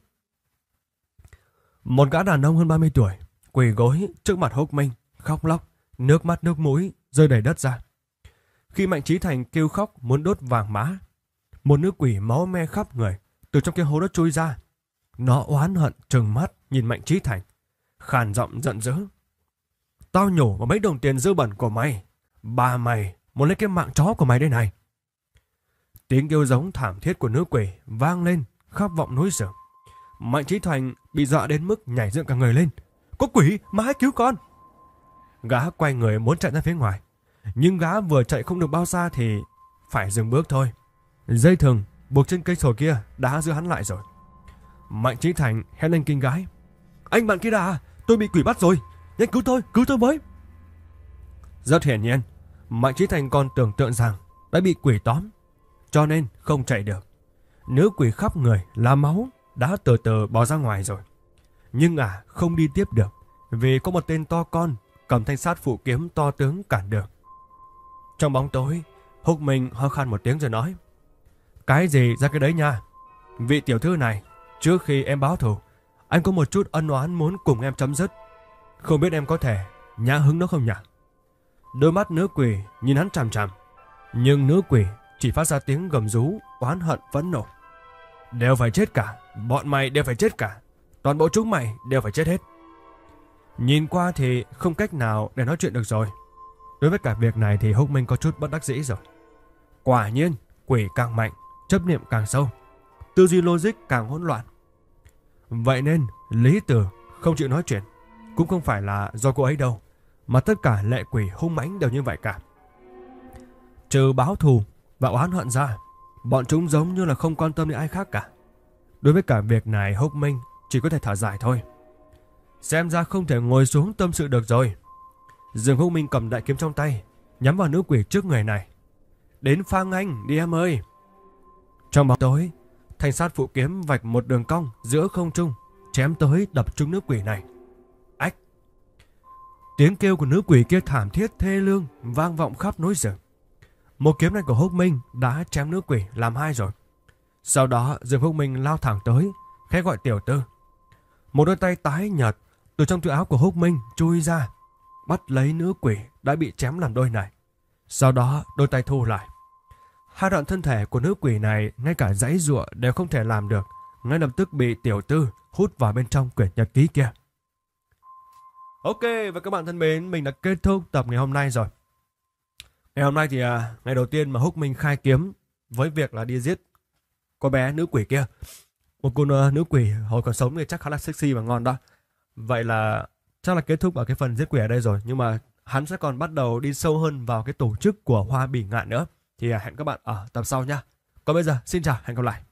Một gã đàn ông hơn 30 tuổi, quỳ gối trước mặt Húc Minh, khóc lóc, nước mắt nước mũi rơi đầy đất ra. Khi Mạnh Trí Thành kêu khóc muốn đốt vàng má một nữ quỷ máu me khắp người từ trong cái hố đó trôi ra. Nó oán hận trừng mắt nhìn Mạnh Trí Thành, khàn giọng giận dữ. Tao nhổ vào mấy đồng tiền dư bẩn của mày. Bà mày muốn lấy cái mạng chó của mày đây này. Tiếng kêu giống thảm thiết của nữ quỷ vang lên khắp vọng núi rừng. Mạnh Trí Thành bị dọa đến mức nhảy dựng cả người lên. Có quỷ mà hãy cứu con. Gã quay người muốn chạy ra phía ngoài. Nhưng gã vừa chạy không được bao xa thì phải dừng bước thôi. Dây thừng buộc trên cây sồi kia đã giữ hắn lại rồi. Mạnh Trí Thành hét lên kinh gái. Anh bạn kia đã, tôi bị quỷ bắt rồi. Nhanh cứu tôi, cứu tôi với. Rất hiển nhiên, Mạnh Trí Thành còn tưởng tượng rằng đã bị quỷ tóm, cho nên không chạy được. Nữ quỷ khắp người là máu đã từ từ bỏ ra ngoài rồi. Nhưng à không đi tiếp được vì có một tên to con cầm thanh sát phụ kiếm to tướng cản được. Trong bóng tối, Húc Minh ho khan một tiếng rồi nói Cái gì ra cái đấy nha Vị tiểu thư này Trước khi em báo thù Anh có một chút ân oán muốn cùng em chấm dứt Không biết em có thể nhã hứng nó không nhỉ Đôi mắt nữ quỷ nhìn hắn chằm chằm Nhưng nữ quỷ chỉ phát ra tiếng gầm rú Oán hận phẫn nộ Đều phải chết cả Bọn mày đều phải chết cả Toàn bộ chúng mày đều phải chết hết Nhìn qua thì không cách nào để nói chuyện được rồi Đối với cả việc này thì Húc Minh có chút bất đắc dĩ rồi. Quả nhiên, quỷ càng mạnh, chấp niệm càng sâu, tư duy logic càng hỗn loạn. Vậy nên, Lý Tử không chịu nói chuyện, cũng không phải là do cô ấy đâu, mà tất cả lệ quỷ hung mãnh đều như vậy cả. Trừ báo thù và oán hận ra, bọn chúng giống như là không quan tâm đến ai khác cả. Đối với cả việc này Húc Minh chỉ có thể thở dài thôi. Xem ra không thể ngồi xuống tâm sự được rồi. Dương Húc Minh cầm đại kiếm trong tay, nhắm vào nữ quỷ trước người này. Đến phang anh, đi em ơi. Trong bóng tối, thanh sát phụ kiếm vạch một đường cong giữa không trung, chém tới đập trúng nữ quỷ này. Ách! Tiếng kêu của nữ quỷ kia thảm thiết thê lương vang vọng khắp núi rừng. Một kiếm này của Húc Minh đã chém nữ quỷ làm hai rồi. Sau đó Dương Húc Minh lao thẳng tới, khẽ gọi tiểu tư. Một đôi tay tái nhợt từ trong túi áo của Húc Minh chui ra, bắt lấy nữ quỷ đã bị chém làm đôi này. Sau đó đôi tay thu lại. Hai đoạn thân thể của nữ quỷ này ngay cả dãy ruộng đều không thể làm được, ngay lập tức bị tiểu tư hút vào bên trong quyển nhật ký kia. Ok, và các bạn thân mến, mình đã kết thúc tập ngày hôm nay rồi. Ngày hôm nay thì à, ngày đầu tiên mà Húc Minh khai kiếm với việc là đi giết cô bé nữ quỷ kia. Một cô à, nữ quỷ hồi còn sống thì chắc khá là sexy và ngon đó. Vậy là chắc là kết thúc ở cái phần giết quỷ ở đây rồi nhưng mà hắn sẽ còn bắt đầu đi sâu hơn vào cái tổ chức của Hoa Bỉ Ngạn nữa. Thì à, hẹn các bạn ở tập sau nha. Còn bây giờ xin chào, hẹn gặp lại.